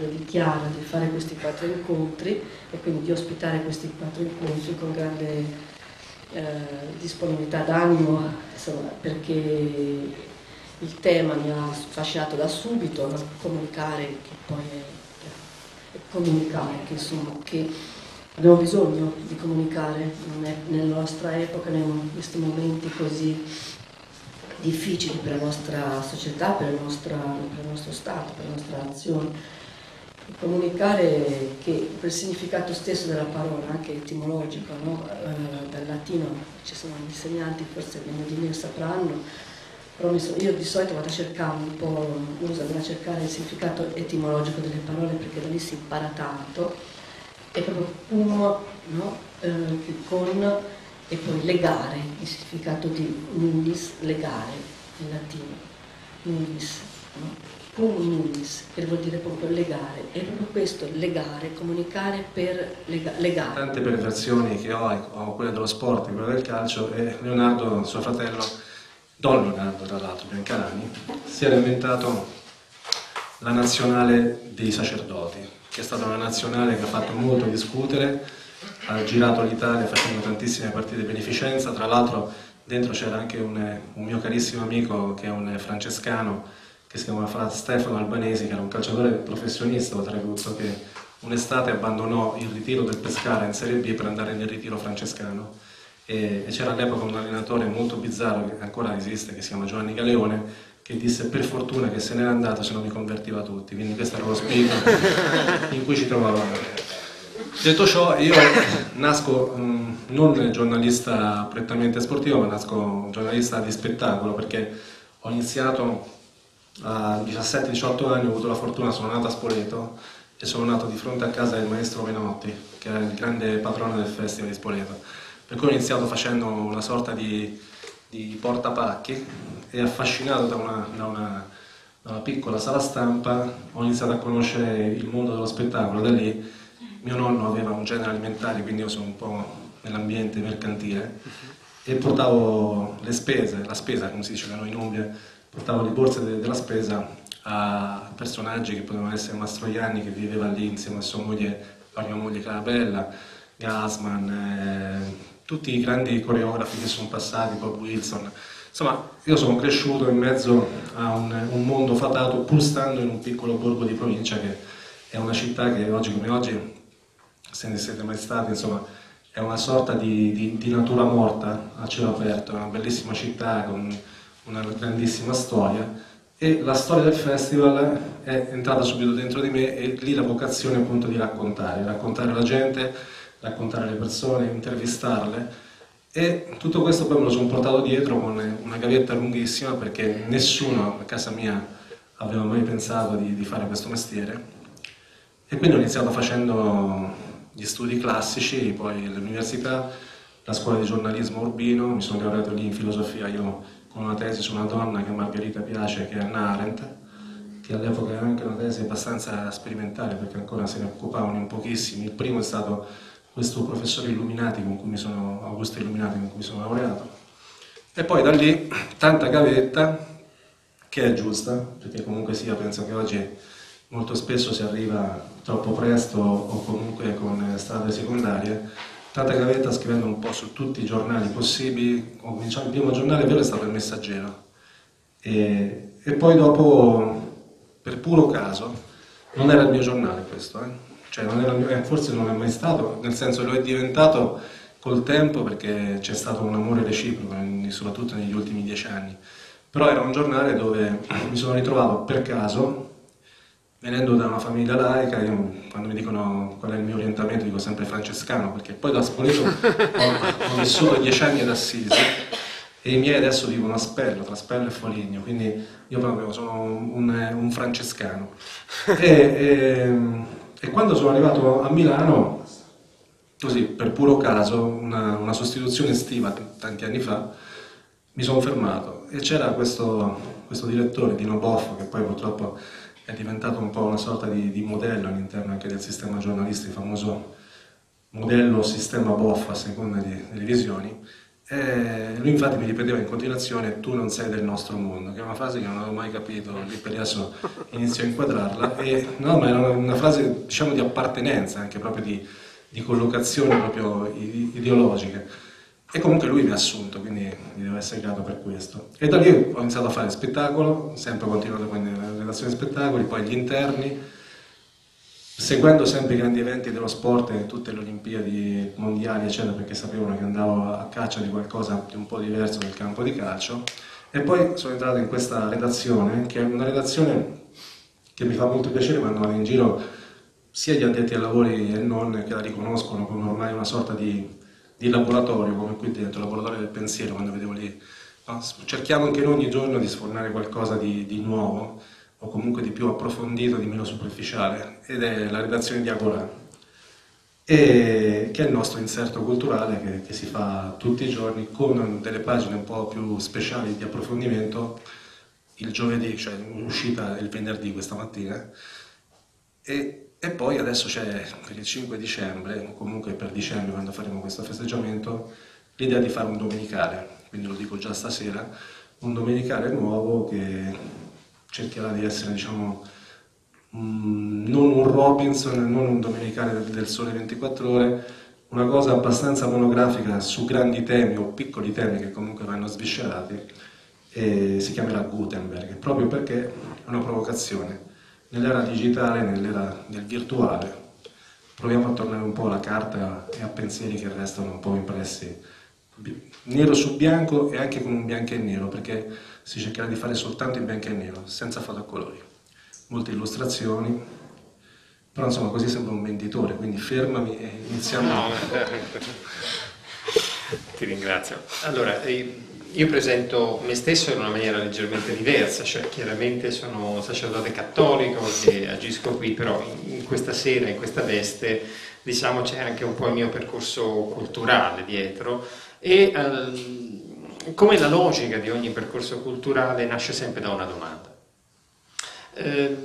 E di Chiara di fare questi quattro incontri e quindi di ospitare questi quattro incontri con grande eh, disponibilità d'animo, perché il tema mi ha affascinato da subito, comunicare che poi è, è comunicare che, insomma, che abbiamo bisogno di comunicare nella nostra epoca, in questi momenti così difficili per la nostra società, per, nostra, per il nostro Stato, per la nostra nazione. Comunicare che per il significato stesso della parola, anche etimologico, no? eh, dal latino, ci sono insegnanti, forse meglio di me sapranno, però io di solito vado a cercare un po', uso a cercare il significato etimologico delle parole perché da lì si impara tanto, è proprio uno no? eh, con e poi legare, il significato di nullis, legare in latino, nullis, no? Cum nullis, che vuol dire proprio legare, è proprio questo, legare, comunicare per lega, legare. Tante penetrazioni che ho, ho quella dello sport e quella del calcio, e Leonardo, suo fratello, Don Leonardo tra l'altro, Biancalani, si era inventato la nazionale dei sacerdoti, che è stata una nazionale che ha fatto molto discutere, ha girato l'Italia facendo tantissime partite di beneficenza, tra l'altro dentro c'era anche un, un, mio carissimo amico che è un francescano che si chiama Fra Stefano Albanesi, che era un calciatore professionista oltretutto, che un'estate abbandonò il ritiro del Pescara in Serie B per andare nel ritiro francescano e, e c'era all'epoca un allenatore molto bizzarro che ancora esiste, che si chiama Giovanni Galeone, che disse per fortuna che se n'era andato se non mi convertiva tutti, quindi questo era lo spirito in cui ci trovavamo. Detto ciò, io nasco um, non giornalista prettamente sportivo, ma nasco giornalista di spettacolo perché ho iniziato a 17-18 anni, ho avuto la fortuna, sono nato a Spoleto e sono nato di fronte a casa del maestro Menotti, che era il grande patrono del Festival di Spoleto. Per cui ho iniziato facendo una sorta di, di portapacchi e affascinato da una, da, una, da una piccola sala stampa ho iniziato a conoscere il mondo dello spettacolo, da lì mio nonno aveva un genere alimentare, quindi io sono un po' nell'ambiente mercantile e portavo le spese, la spesa come si dice da noi in Umbria, portavo le borse de della spesa a personaggi che potevano essere Mastroianni che viveva lì insieme a sua moglie, a mia moglie Carabella, Gasman, eh, tutti i grandi coreografi che sono passati, Bob Wilson. Insomma, io sono cresciuto in mezzo a un, un mondo fatato pur stando in un piccolo borgo di provincia che è una città che oggi come oggi se ne siete mai stati, insomma, è una sorta di, di, di, natura morta a cielo aperto, è una bellissima città con una grandissima storia. E la storia del festival è entrata subito dentro di me e lì la vocazione appunto di raccontare, raccontare la gente, raccontare le persone, intervistarle. E tutto questo poi me lo sono portato dietro con una gavetta lunghissima perché nessuno a casa mia aveva mai pensato di, di fare questo mestiere. E quindi ho iniziato facendo gli studi classici, poi l'università, la scuola di giornalismo Urbino, mi sono laureato lì in filosofia, io con una tesi su una donna che a Margherita piace, che è Anna Arendt, che all'epoca era anche una tesi abbastanza sperimentale perché ancora se ne occupavano in pochissimi. Il primo è stato questo professore Illuminati con cui mi sono, Augusto Illuminati con cui sono laureato. E poi da lì tanta gavetta, che è giusta, perché comunque sia, penso che oggi molto spesso si arriva troppo presto o comunque con strade secondarie, tanta gavetta scrivendo un po' su tutti i giornali possibili, diciamo, il primo giornale vero è stato il Messaggero e, e, poi dopo, per puro caso, non era il mio giornale questo, eh? cioè non mio, eh, forse non è mai stato, nel senso lo è diventato col tempo perché c'è stato un amore reciproco, soprattutto negli ultimi dieci anni, però era un giornale dove mi sono ritrovato per caso venendo da una famiglia laica, io quando mi dicono qual è il mio orientamento dico sempre francescano, perché poi da Spoleto ho, ho vissuto dieci anni ad Assisi e i miei adesso vivono a Spello, tra Spello e Foligno, quindi io proprio sono un, un francescano. E, e, e, quando sono arrivato a Milano, così per puro caso, una, una sostituzione estiva tanti anni fa, mi sono fermato e c'era questo, questo direttore, Dino Boffo, che poi purtroppo è diventato un po' una sorta di, di modello all'interno anche del sistema giornalistico, il famoso modello sistema BOF a seconda di, delle visioni, E lui infatti mi ripeteva in continuazione tu non sei del nostro mondo, che è una frase che non avevo mai capito, lì per adesso inizio a inquadrarla, e, no, ma era una frase diciamo di appartenenza, anche proprio di, di collocazione proprio ideologica. E comunque lui mi ha assunto, quindi mi devo essere grato per questo. E da lì ho iniziato a fare spettacolo, sempre continuato quindi nella redazione spettacoli, poi gli interni, seguendo sempre i grandi eventi dello sport tutte le Olimpiadi mondiali, eccetera, perché sapevano che andavo a caccia di qualcosa di un po' diverso nel campo di calcio. E poi sono entrato in questa redazione, che è una redazione che mi fa molto piacere quando vado in giro sia gli addetti ai lavori e non che la riconoscono come ormai una sorta di di laboratorio, come qui dentro, laboratorio del pensiero, quando vedevo lì. Cerchiamo anche noi ogni giorno di sfornare qualcosa di, di, nuovo, o comunque di più approfondito, di meno superficiale, ed è la redazione di Agora, e, che è il nostro inserto culturale che, che si fa tutti i giorni con delle pagine un po' più speciali di approfondimento il giovedì, cioè uscita il venerdì questa mattina, e e poi adesso c'è per il 5 dicembre, o comunque per dicembre quando faremo questo festeggiamento, l'idea di fare un domenicale, quindi lo dico già stasera, un domenicale nuovo che cercherà di essere diciamo non un Robinson, non un domenicale del sole 24 ore, una cosa abbastanza monografica su grandi temi o piccoli temi che comunque vanno sviscerati e si chiamerà Gutenberg, proprio perché è una provocazione nell'era digitale, nell'era del virtuale, proviamo a tornare un po' alla carta e a pensieri che restano un po' impressi nero su bianco e anche con un bianco e nero, perché si cercherà di fare soltanto in bianco e nero, senza foto a colori. Molte illustrazioni, però insomma così sembra un venditore, quindi fermami e iniziamo. No, ti ringrazio. Allora, eh, io presento me stesso in una maniera leggermente diversa, cioè chiaramente sono sacerdote cattolico che agisco qui, però in questa sera, in questa veste, diciamo c'è anche un po' il mio percorso culturale dietro e eh, come la logica di ogni percorso culturale nasce sempre da una domanda. Eh,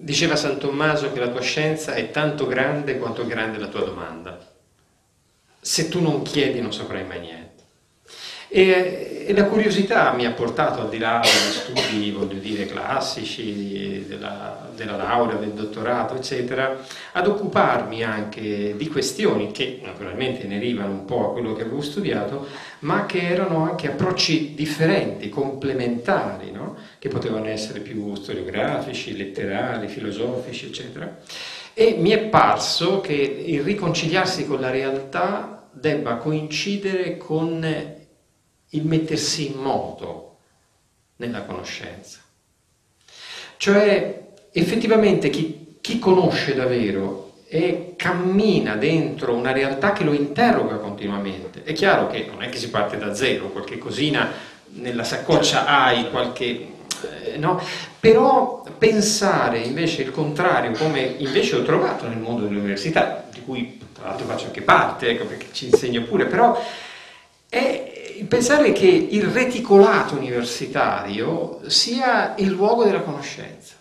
diceva San Tommaso che la tua scienza è tanto grande quanto grande la tua domanda. Se tu non chiedi non saprai mai niente. E, e, la curiosità mi ha portato, al di là degli studi, voglio dire, classici, della, della, laurea, del dottorato, eccetera, ad occuparmi anche di questioni che naturalmente inerivano un po' a quello che avevo studiato, ma che erano anche approcci differenti, complementari, no? che potevano essere più storiografici, letterari, filosofici, eccetera. E mi è parso che il riconciliarsi con la realtà debba coincidere con il mettersi in moto nella conoscenza. Cioè effettivamente chi, chi conosce davvero e cammina dentro una realtà che lo interroga continuamente. È chiaro che non è che si parte da zero, qualche cosina nella saccoccia hai, qualche... Eh, no? Però pensare invece il contrario, come invece ho trovato nel mondo dell'università, di cui tra l'altro faccio anche parte, ecco perché ci insegno pure, però è pensare che il reticolato universitario sia il luogo della conoscenza,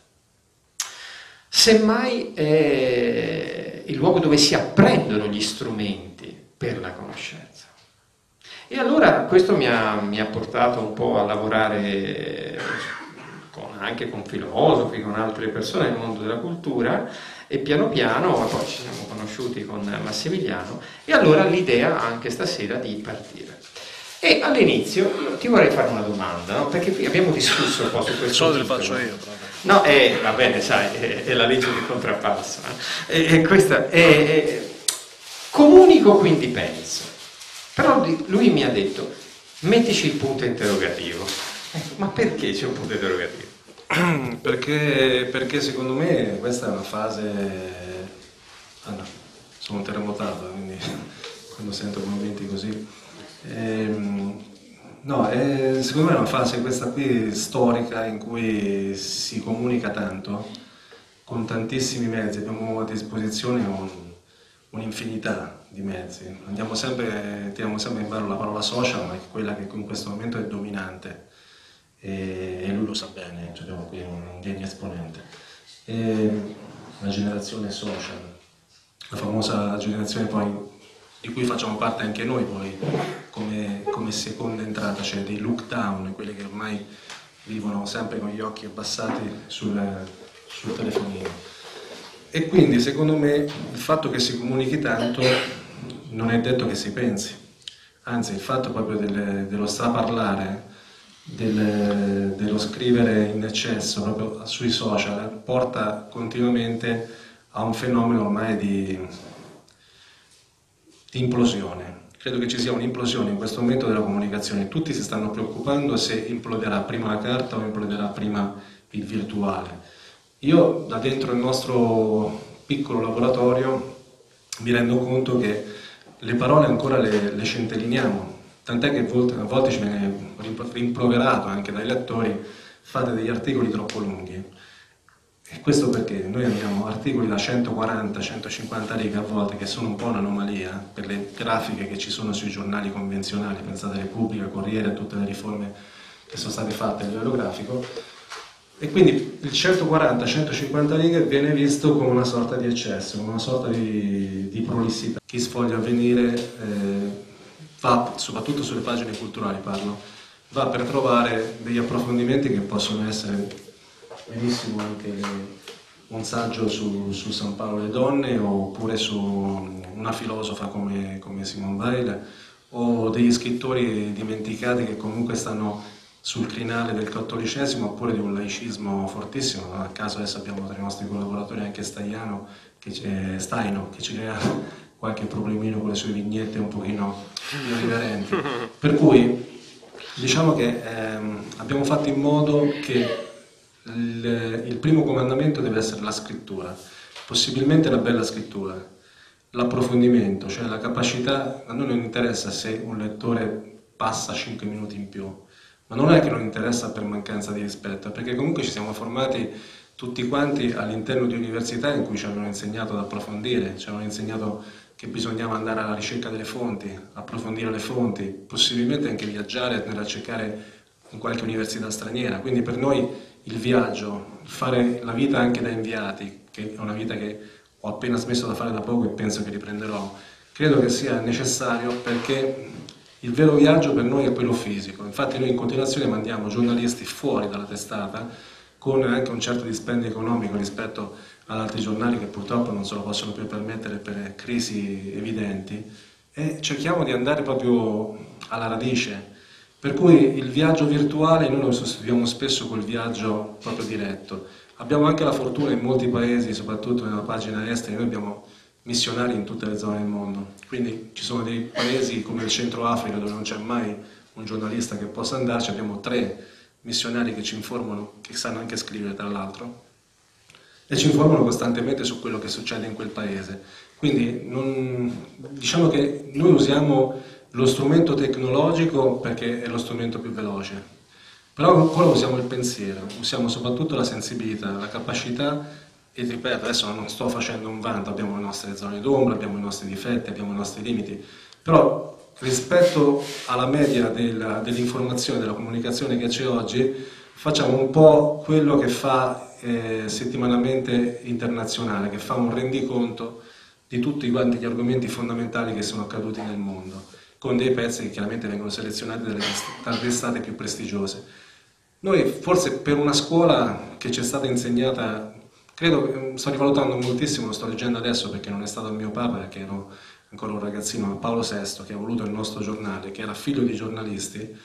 semmai è il luogo dove si apprendono gli strumenti per la conoscenza. E allora questo mi ha, mi ha portato un po' a lavorare con, anche con filosofi, con altre persone nel mondo della cultura e piano piano poi ci siamo conosciuti con Massimiliano e allora l'idea anche stasera di partire. E all'inizio ti vorrei fare una domanda, no? perché qui abbiamo discusso un po' su questo. Solo lo faccio io. Proprio. No, eh, va bene, sai, è, è, la legge del contrappasso. Eh? E, questa è, comunico quindi penso. Però lui mi ha detto, mettici il punto interrogativo. Ecco, ma perché c'è un punto interrogativo? perché, perché secondo me questa è una fase... Ah no, sono terremotato, quindi quando sento momenti così Ehm, no, è, secondo me è una fase questa qui storica in cui si comunica tanto, con tantissimi mezzi, abbiamo a disposizione un, un'infinità di mezzi. Andiamo sempre, tiriamo sempre in ballo la parola social, ma è quella che in questo momento è dominante e, e lui lo sa bene, cioè abbiamo qui un degno esponente. E la generazione social, la famosa generazione poi di cui facciamo parte anche noi poi come, come seconda entrata, cioè dei look down, quelli che ormai vivono sempre con gli occhi abbassati sul, sul telefonino. E quindi secondo me il fatto che si comunichi tanto non è detto che si pensi, anzi il fatto proprio del, dello straparlare, del, dello scrivere in eccesso proprio sui social porta continuamente a un fenomeno ormai di, di implosione. Credo che ci sia un'implosione in questo momento della comunicazione. Tutti si stanno preoccupando se imploderà prima la carta o imploderà prima il virtuale. Io da dentro il nostro piccolo laboratorio mi rendo conto che le parole ancora le, le centelliniamo, tant'è che a volte, a volte ci viene rimproverato anche dai lettori fate degli articoli troppo lunghi. E questo perché noi abbiamo articoli da 140-150 righe a volte che sono un po' un'anomalia per le grafiche che ci sono sui giornali convenzionali, pensate a Repubblica, Corriere, a tutte le riforme che sono state fatte a livello grafico, e quindi il 140-150 righe viene visto come una sorta di eccesso, come una sorta di, di prolissità. Chi sfoglia a venire eh, va, soprattutto sulle pagine culturali parlo, va per trovare degli approfondimenti che possono essere benissimo anche un saggio su, su San Paolo e le donne oppure su una filosofa come, come Simone Weil o degli scrittori dimenticati che comunque stanno sul crinale del cattolicesimo oppure di un laicismo fortissimo. A caso adesso abbiamo tra i nostri collaboratori anche Staiano, che Staino che ci crea qualche problemino con le sue vignette un pochino irriverenti. Per cui diciamo che ehm, abbiamo fatto in modo che il, il primo comandamento deve essere la scrittura, possibilmente la bella scrittura, l'approfondimento, cioè la capacità, a noi non interessa se un lettore passa 5 minuti in più, ma non è che non interessa per mancanza di rispetto, perché comunque ci siamo formati tutti quanti all'interno di università in cui ci avevano insegnato ad approfondire, ci avevano insegnato che bisognava andare alla ricerca delle fonti, approfondire le fonti, possibilmente anche viaggiare, andare a cercare in qualche università straniera, quindi per noi il viaggio, fare la vita anche da inviati, che è una vita che ho appena smesso da fare da poco e penso che riprenderò, credo che sia necessario perché il vero viaggio per noi è quello fisico. Infatti noi in continuazione mandiamo giornalisti fuori dalla testata con anche un certo dispendio economico rispetto ad altri giornali che purtroppo non se lo possono più permettere per crisi evidenti e cerchiamo di andare proprio alla radice per cui il viaggio virtuale noi lo sostituiamo spesso col viaggio proprio diretto. Abbiamo anche la fortuna in molti paesi, soprattutto nella pagina estera, noi abbiamo missionari in tutte le zone del mondo. Quindi ci sono dei paesi come il Centro Africa dove non c'è mai un giornalista che possa andarci, abbiamo tre missionari che ci informano, che sanno anche scrivere tra l'altro, e ci informano costantemente su quello che succede in quel paese. Quindi non, diciamo che noi usiamo lo strumento tecnologico perché è lo strumento più veloce, però ancora usiamo il pensiero, usiamo soprattutto la sensibilità, la capacità e ripeto, adesso non sto facendo un vanto, abbiamo le nostre zone d'ombra, abbiamo i nostri difetti, abbiamo i nostri limiti, però rispetto alla media dell'informazione, della comunicazione che c'è oggi, facciamo un po' quello che fa eh, settimanalmente internazionale, che fa un rendiconto di tutti quanti gli argomenti fondamentali che sono accaduti nel mondo con dei pezzi che chiaramente vengono selezionati dalle, dalle testate più prestigiose. Noi forse per una scuola che ci è stata insegnata, credo, sto rivalutando moltissimo, lo sto leggendo adesso perché non è stato il mio papa, perché ero ancora un ragazzino, Paolo VI, che ha voluto il nostro giornale, che era figlio di giornalisti,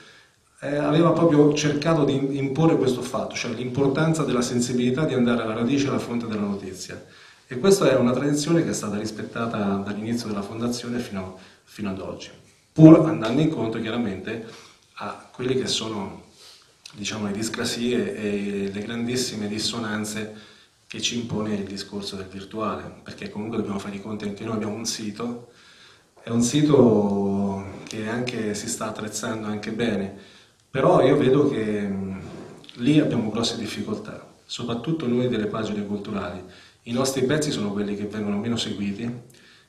eh, aveva proprio cercato di imporre questo fatto, cioè l'importanza della sensibilità di andare alla radice e alla fonte della notizia. E questa è una tradizione che è stata rispettata dall'inizio della fondazione fino, fino ad oggi pur andando incontro chiaramente a quelle che sono diciamo, le discrasie e le grandissime dissonanze che ci impone il discorso del virtuale, perché comunque dobbiamo fare i conti anche noi, abbiamo un sito, è un sito che anche si sta attrezzando anche bene, però io vedo che mh, lì abbiamo grosse difficoltà, soprattutto noi delle pagine culturali. I nostri pezzi sono quelli che vengono meno seguiti,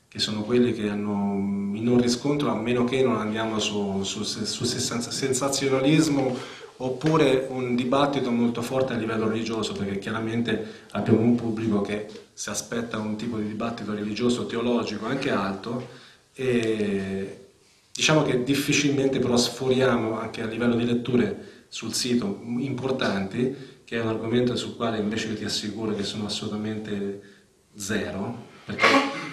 che sono quelli che hanno minor riscontro a meno che non andiamo su, su, su sensazionalismo oppure un dibattito molto forte a livello religioso perché chiaramente abbiamo un pubblico che si aspetta un tipo di dibattito religioso, teologico anche alto e, diciamo che difficilmente però sforiamo anche a livello di letture sul sito importanti, che è un argomento sul quale invece ti assicuro che sono assolutamente zero, perché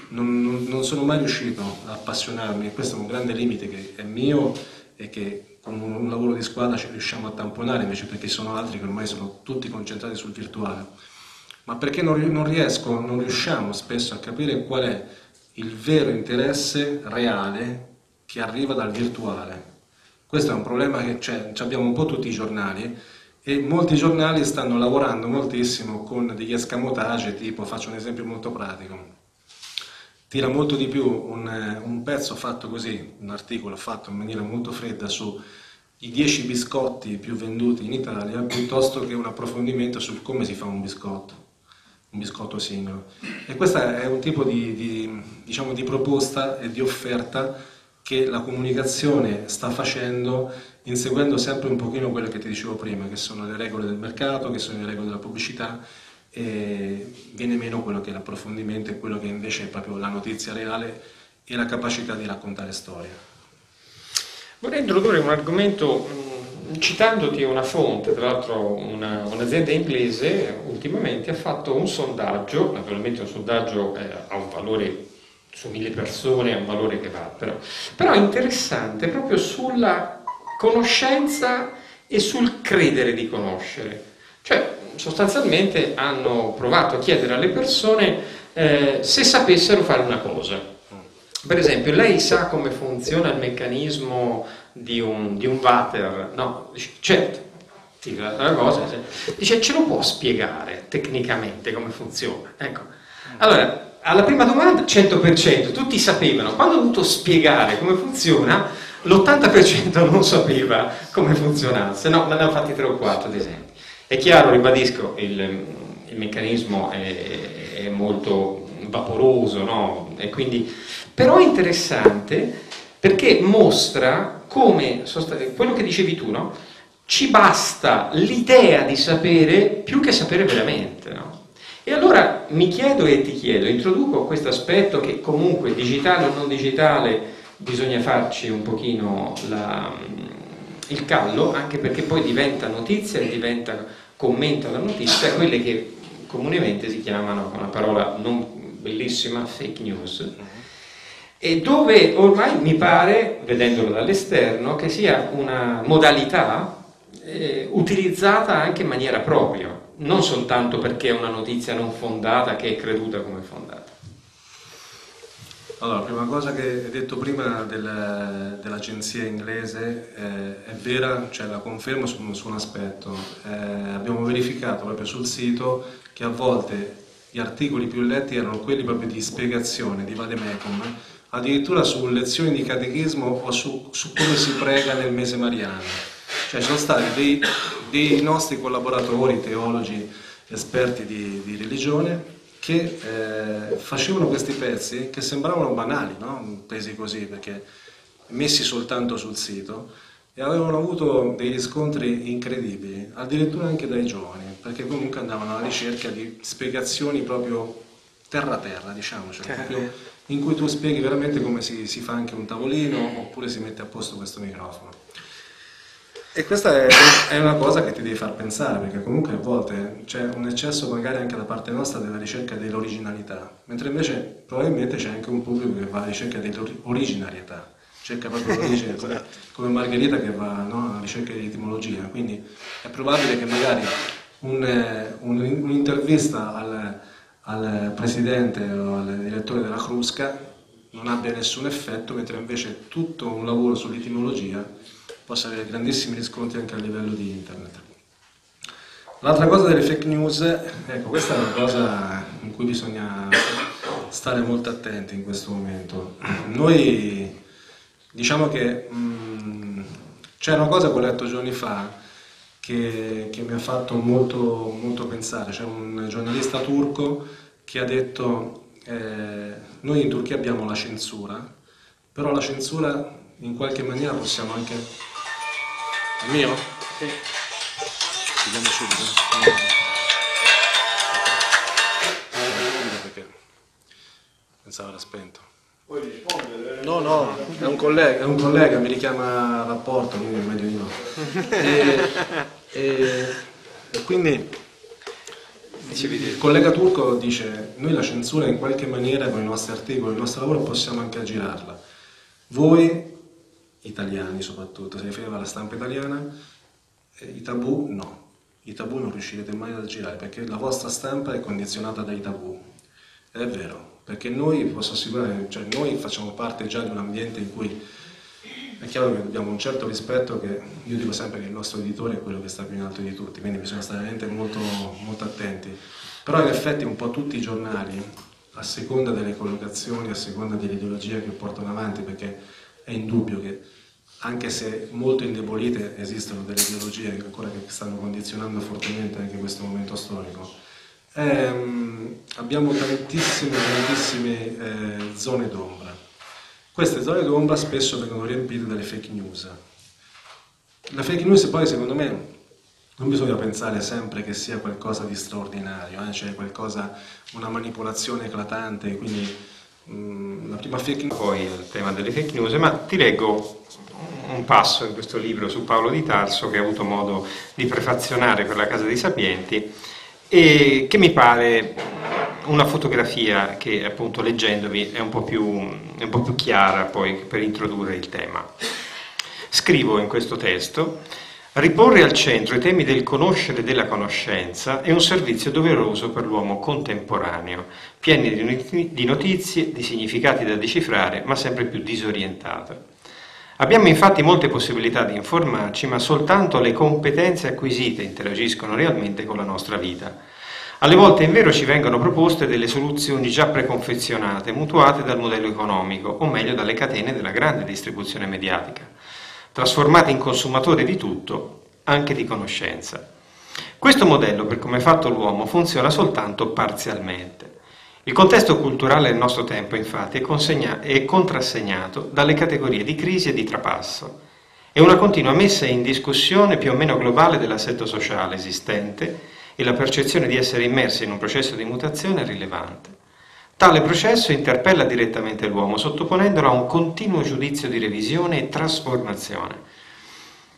non, non, non sono mai riuscito ad appassionarmi, questo è un grande limite che è mio e che con un lavoro di squadra ci riusciamo a tamponare invece perché sono altri che ormai sono tutti concentrati sul virtuale ma perché non, non riesco, non riusciamo spesso a capire qual è il vero interesse reale che arriva dal virtuale. Questo è un problema che c'è, abbiamo un po' tutti i giornali e molti giornali stanno lavorando moltissimo con degli escamotage, tipo, faccio un esempio molto pratico, tira molto di più un, un pezzo fatto così, un articolo fatto in maniera molto fredda su i 10 biscotti più venduti in Italia piuttosto che un approfondimento su come si fa un biscotto un biscotto singolo. E questo è un tipo di, di, diciamo, di proposta e di offerta che la comunicazione sta facendo inseguendo sempre un pochino quelle che ti dicevo prima, che sono le regole del mercato, che sono le regole della pubblicità viene meno quello che è l'approfondimento e quello che invece è proprio la notizia reale e la capacità di raccontare storie. Vorrei introdurre un argomento citandoti una fonte, tra l'altro una, un'azienda inglese ultimamente ha fatto un sondaggio, naturalmente un sondaggio eh, ha un valore su mille persone, ha un valore che va, però, però interessante proprio sulla conoscenza e sul credere di conoscere. Cioè, sostanzialmente hanno provato a chiedere alle persone eh, se sapessero fare una cosa. Per esempio, lei sa come funziona il meccanismo di un, di un water, no, dice, certo, la cosa, dice ce lo può spiegare tecnicamente come funziona? Ecco, allora, alla prima domanda 100%, tutti sapevano, quando ho dovuto spiegare come funziona, l'80% non sapeva come funzionasse, no, ne hanno fatti 3 o 4 ad esempio. È chiaro, ribadisco, il, il meccanismo è, è, molto vaporoso, no? E quindi, però è interessante perché mostra come quello che dicevi tu, no? ci basta l'idea di sapere più che sapere veramente. No? E allora mi chiedo e ti chiedo, introduco questo aspetto che comunque digitale o non digitale bisogna farci un pochino la, il callo, anche perché poi diventa notizia e diventa commento alla notizia, quelle che comunemente si chiamano, con una parola non bellissima, fake news e dove ormai mi pare, vedendolo dall'esterno, che sia una modalità eh, utilizzata anche in maniera propria, non soltanto perché è una notizia non fondata che è creduta come fondata. Allora, la prima cosa che hai detto prima del, dell'agenzia inglese eh, è vera, cioè la confermo su, su un aspetto. Eh, abbiamo verificato proprio sul sito che a volte gli articoli più letti erano quelli proprio di spiegazione di Vademecum addirittura su lezioni di catechismo o su, su come si prega nel mese mariano. Cioè ci sono stati dei, dei nostri collaboratori, teologi, esperti di, di religione, che eh, facevano questi pezzi che sembravano banali, no? presi così, perché messi soltanto sul sito, e avevano avuto degli scontri incredibili, addirittura anche dai giovani, perché comunque andavano alla ricerca di spiegazioni proprio terra terra, diciamo, cioè proprio in cui tu spieghi veramente come si, si, fa anche un tavolino oppure si mette a posto questo microfono. E questa è, è, una cosa che ti devi far pensare, perché comunque a volte c'è un eccesso magari anche da parte nostra della ricerca dell'originalità, mentre invece probabilmente c'è anche un pubblico che va alla ricerca dell'originarietà, cerca proprio l'origine, come, Margherita che va no, alla ricerca di etimologia, quindi è probabile che magari un, un, un'intervista al al presidente o al direttore della Crusca non abbia nessun effetto, mentre invece tutto un lavoro sull'etimologia possa avere grandissimi riscontri anche a livello di internet. L'altra cosa delle fake news, ecco, questa è una cosa in cui bisogna stare molto attenti in questo momento. Noi diciamo che mh, c'è una cosa che ho letto giorni fa che, che mi ha fatto molto, molto pensare. C'è un giornalista turco che ha detto eh, noi in Turchia abbiamo la censura, però la censura in qualche maniera possiamo anche... È mio? Sì. Vediamo subito. Perché pensavo era spento. Puoi rispondere? No, no, è un collega, è un collega mi richiama a rapporto, quindi è meglio di no. e, e, e quindi il collega turco dice noi la censura in qualche maniera con i nostri articoli, il nostro lavoro possiamo anche aggirarla. Voi, italiani soprattutto, si riferiva alla stampa italiana, eh, i tabù no. I tabù non riuscirete mai ad aggirare perché la vostra stampa è condizionata dai tabù. È vero, perché noi, posso assicurare, cioè noi facciamo parte già di un ambiente in cui è chiaro che abbiamo un certo rispetto che io dico sempre che il nostro editore è quello che sta più in alto di tutti, quindi bisogna stare veramente molto, molto attenti. Però in effetti un po' tutti i giornali, a seconda delle collocazioni, a seconda dell'ideologia che portano avanti, perché è indubbio che anche se molto indebolite esistono delle ideologie ancora che stanno condizionando fortemente anche questo momento storico, ehm, abbiamo tantissime, tantissime eh, zone d'ombra queste zone d'ombra spesso vengono riempite dalle fake news. La fake news poi secondo me non bisogna pensare sempre che sia qualcosa di straordinario, eh? cioè qualcosa, una manipolazione eclatante, quindi la prima fake news... Poi il tema delle fake news, ma ti leggo un passo in questo libro su Paolo di Tarso che ho avuto modo di prefazionare per la Casa dei Sapienti e che mi pare una fotografia che appunto leggendovi è un po' più, un po più chiara poi per introdurre il tema. Scrivo in questo testo Riporre al centro i temi del conoscere e della conoscenza è un servizio doveroso per l'uomo contemporaneo, pieno di notizie, di significati da decifrare, ma sempre più disorientato. Abbiamo infatti molte possibilità di informarci, ma soltanto le competenze acquisite interagiscono realmente con la nostra vita. Alle volte in vero ci vengono proposte delle soluzioni già preconfezionate, mutuate dal modello economico, o meglio dalle catene della grande distribuzione mediatica, trasformate in consumatori di tutto, anche di conoscenza. Questo modello, per come è fatto l'uomo, funziona soltanto parzialmente. Il contesto culturale del nostro tempo, infatti, è, è contrassegnato dalle categorie di crisi e di trapasso e una continua messa in discussione più o meno globale dell'assetto sociale esistente e la percezione di essere immersi in un processo di mutazione è rilevante. Tale processo interpella direttamente l'uomo, sottoponendolo a un continuo giudizio di revisione e trasformazione.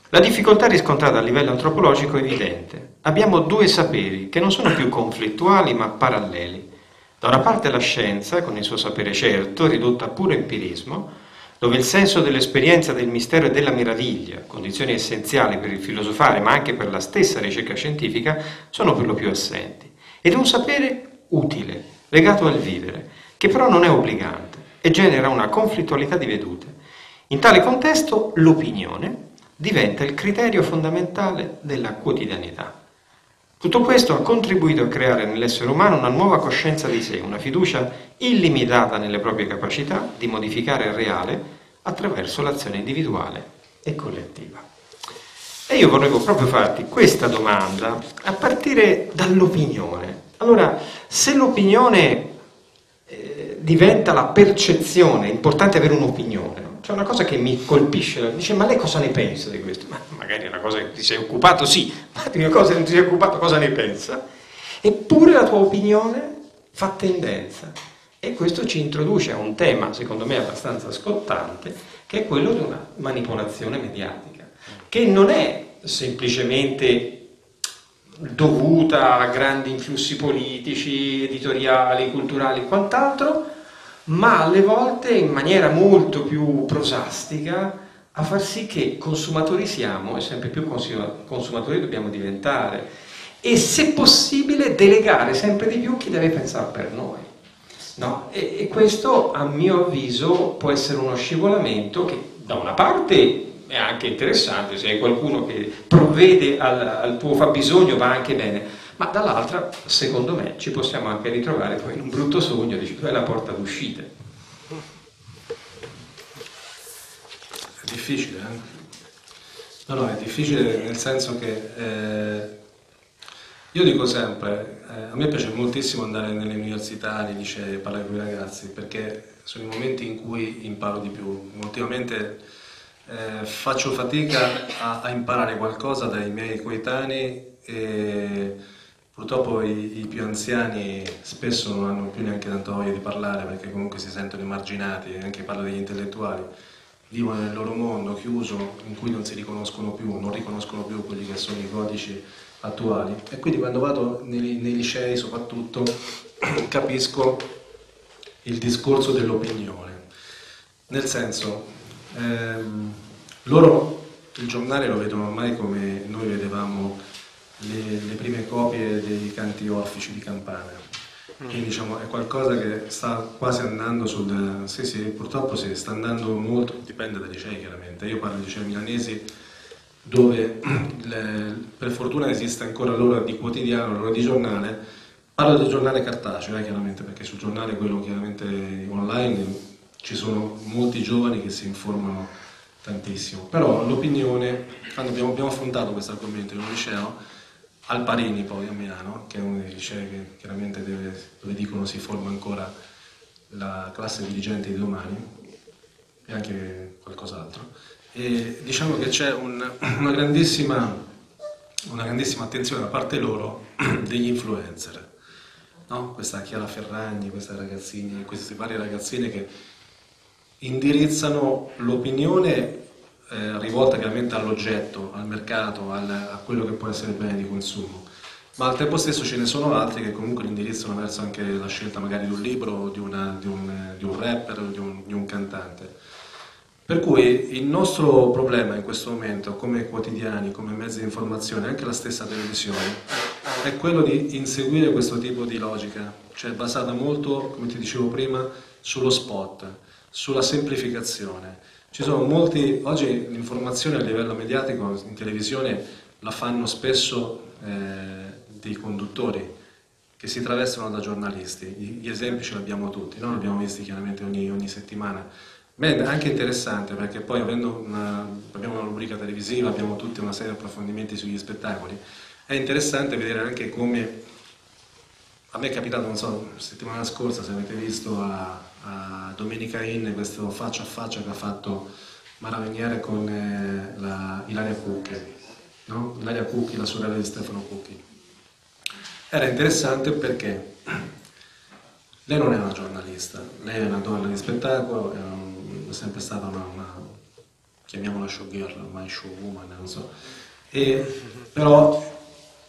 La difficoltà riscontrata a livello antropologico è evidente. Abbiamo due saperi che non sono più conflittuali ma paralleli. Da una parte la scienza, con il suo sapere certo, ridotta a puro empirismo, dove il senso dell'esperienza del mistero e della meraviglia, condizioni essenziali per il filosofare ma anche per la stessa ricerca scientifica, sono per lo più assenti. Ed un sapere utile, legato al vivere, che però non è obbligante e genera una conflittualità di vedute. In tale contesto l'opinione diventa il criterio fondamentale della quotidianità. Tutto questo ha contribuito a creare nell'essere umano una nuova coscienza di sé, una fiducia illimitata nelle proprie capacità di modificare il reale attraverso l'azione individuale e collettiva. E io volevo proprio farti questa domanda a partire dall'opinione. Allora, se l'opinione eh, diventa la percezione, è importante avere un'opinione, c'è una cosa che mi colpisce, dice ma lei cosa ne pensa di questo? Ma magari è una cosa che ti sei occupato, sì, ma di una cosa che non ti sei occupato cosa ne pensa? Eppure la tua opinione fa tendenza e questo ci introduce a un tema, secondo me abbastanza scottante, che è quello di una manipolazione mediatica, che non è semplicemente dovuta a grandi influssi politici, editoriali, culturali e quant'altro, ma alle volte in maniera molto più prosastica a far sì che consumatori siamo e sempre più consumatori dobbiamo diventare e se possibile delegare sempre di più chi deve pensare per noi. No? E, e, questo a mio avviso può essere uno scivolamento che da una parte è anche interessante, se hai qualcuno che provvede al, al tuo fabbisogno va anche bene, ma dall'altra, secondo me, ci possiamo anche ritrovare poi in un brutto sogno, dici, tu è la porta d'uscita. È difficile, eh? No, no, è difficile nel senso che eh, io dico sempre, eh, a me piace moltissimo andare nelle università, nei licei, parlare con i ragazzi, perché sono i momenti in cui imparo di più. Ultimamente eh, faccio fatica a, a, imparare qualcosa dai miei coetanei e Purtroppo i, i, più anziani spesso non hanno più neanche tanto voglia di parlare perché comunque si sentono emarginati, anche parlo degli intellettuali, vivono nel loro mondo chiuso in cui non si riconoscono più, non riconoscono più quelli che sono i codici attuali. E quindi quando vado nei, nei licei soprattutto capisco il discorso dell'opinione, nel senso ehm, loro il giornale lo vedono ormai come noi vedevamo le, le prime copie dei canti orfici di Campana. Mm. Quindi diciamo è qualcosa che sta quasi andando sul... Sì, sì, purtroppo sì, sta andando molto, dipende dai licei chiaramente. Io parlo di licei milanesi dove le, per fortuna esiste ancora l'ora di quotidiano, l'ora di giornale. Parlo del giornale cartaceo, eh, chiaramente, perché sul giornale, quello chiaramente online, ci sono molti giovani che si informano tantissimo. Però l'opinione, quando abbiamo, abbiamo affrontato questo argomento in un liceo, al Parini poi a Milano, che è uno dei licei che chiaramente deve, dove dicono si forma ancora la classe dirigente di domani e anche qualcos'altro. E diciamo che c'è un, una, grandissima, una, grandissima, attenzione da parte loro degli influencer. No? Questa Chiara Ferragni, queste ragazzine, queste varie ragazzine che indirizzano l'opinione eh, rivolta chiaramente all'oggetto, al mercato, al, a quello che può essere il bene di consumo, ma al tempo stesso ce ne sono altri che comunque indirizzano verso anche la scelta magari di un libro, di, una, di, un, di un, rapper, di un, di un cantante. Per cui il nostro problema in questo momento, come quotidiani, come mezzi di informazione, anche la stessa televisione, è quello di inseguire questo tipo di logica, cioè basata molto, come ti dicevo prima, sullo spot, sulla semplificazione. Ci sono molti, oggi l'informazione a livello mediatico in televisione la fanno spesso eh, dei conduttori che si travestono da giornalisti. Gli esempi ce li abbiamo tutti, no? li abbiamo visti chiaramente ogni, ogni settimana. Ma è anche interessante perché poi avendo una, abbiamo una rubrica televisiva, abbiamo tutta una serie di approfondimenti sugli spettacoli, è interessante vedere anche come a me è capitato, non so, settimana scorsa se avete visto a, a Domenica Inn questo faccia a faccia che ha fatto Maraveniere con eh, la Ilaria Cucchi, no? Ilaria Cucchi, la sorella di Stefano Cucchi. Era interessante perché lei non è una giornalista, lei è una donna di spettacolo, è, un, è sempre stata una, una chiamiamola showgirl, ormai showwoman, non so, e, però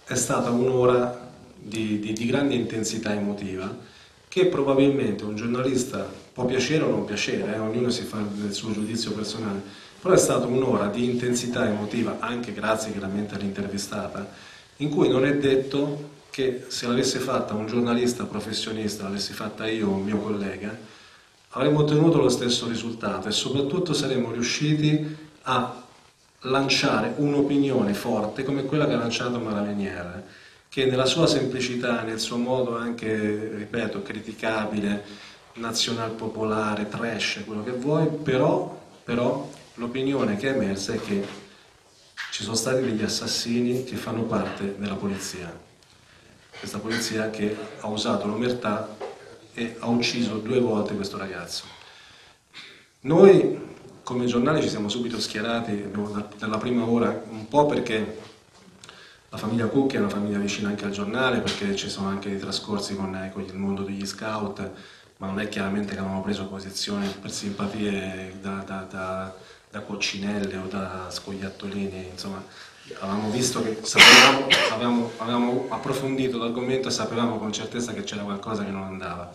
è stata un'ora di, di, di grande intensità emotiva che probabilmente un giornalista può piacere o non piacere, eh? ognuno si fa il suo giudizio personale, però è stata un'ora di intensità emotiva, anche grazie chiaramente all'intervistata, in cui non è detto che se l'avesse fatta un giornalista professionista, l'avessi fatta io o un mio collega, avremmo ottenuto lo stesso risultato e soprattutto saremmo riusciti a lanciare un'opinione forte come quella che ha lanciato Maraveniere che nella sua semplicità, nel suo modo anche, ripeto, criticabile, nazional popolare, trash, quello che vuoi, però, però l'opinione che è emersa è che ci sono stati degli assassini che fanno parte della polizia. Questa polizia che ha usato l'omertà e ha ucciso due volte questo ragazzo. Noi come giornale ci siamo subito schierati dalla prima ora, un po' perché la famiglia Cucchi è una famiglia vicina anche al giornale perché ci sono anche dei trascorsi con, eh, con il mondo degli scout, ma non è chiaramente che avevamo preso posizione per simpatie da, da, da, da coccinelle o da scoiattolini, insomma avevamo visto che sapevamo, avevamo, avevamo approfondito l'argomento e sapevamo con certezza che c'era qualcosa che non andava.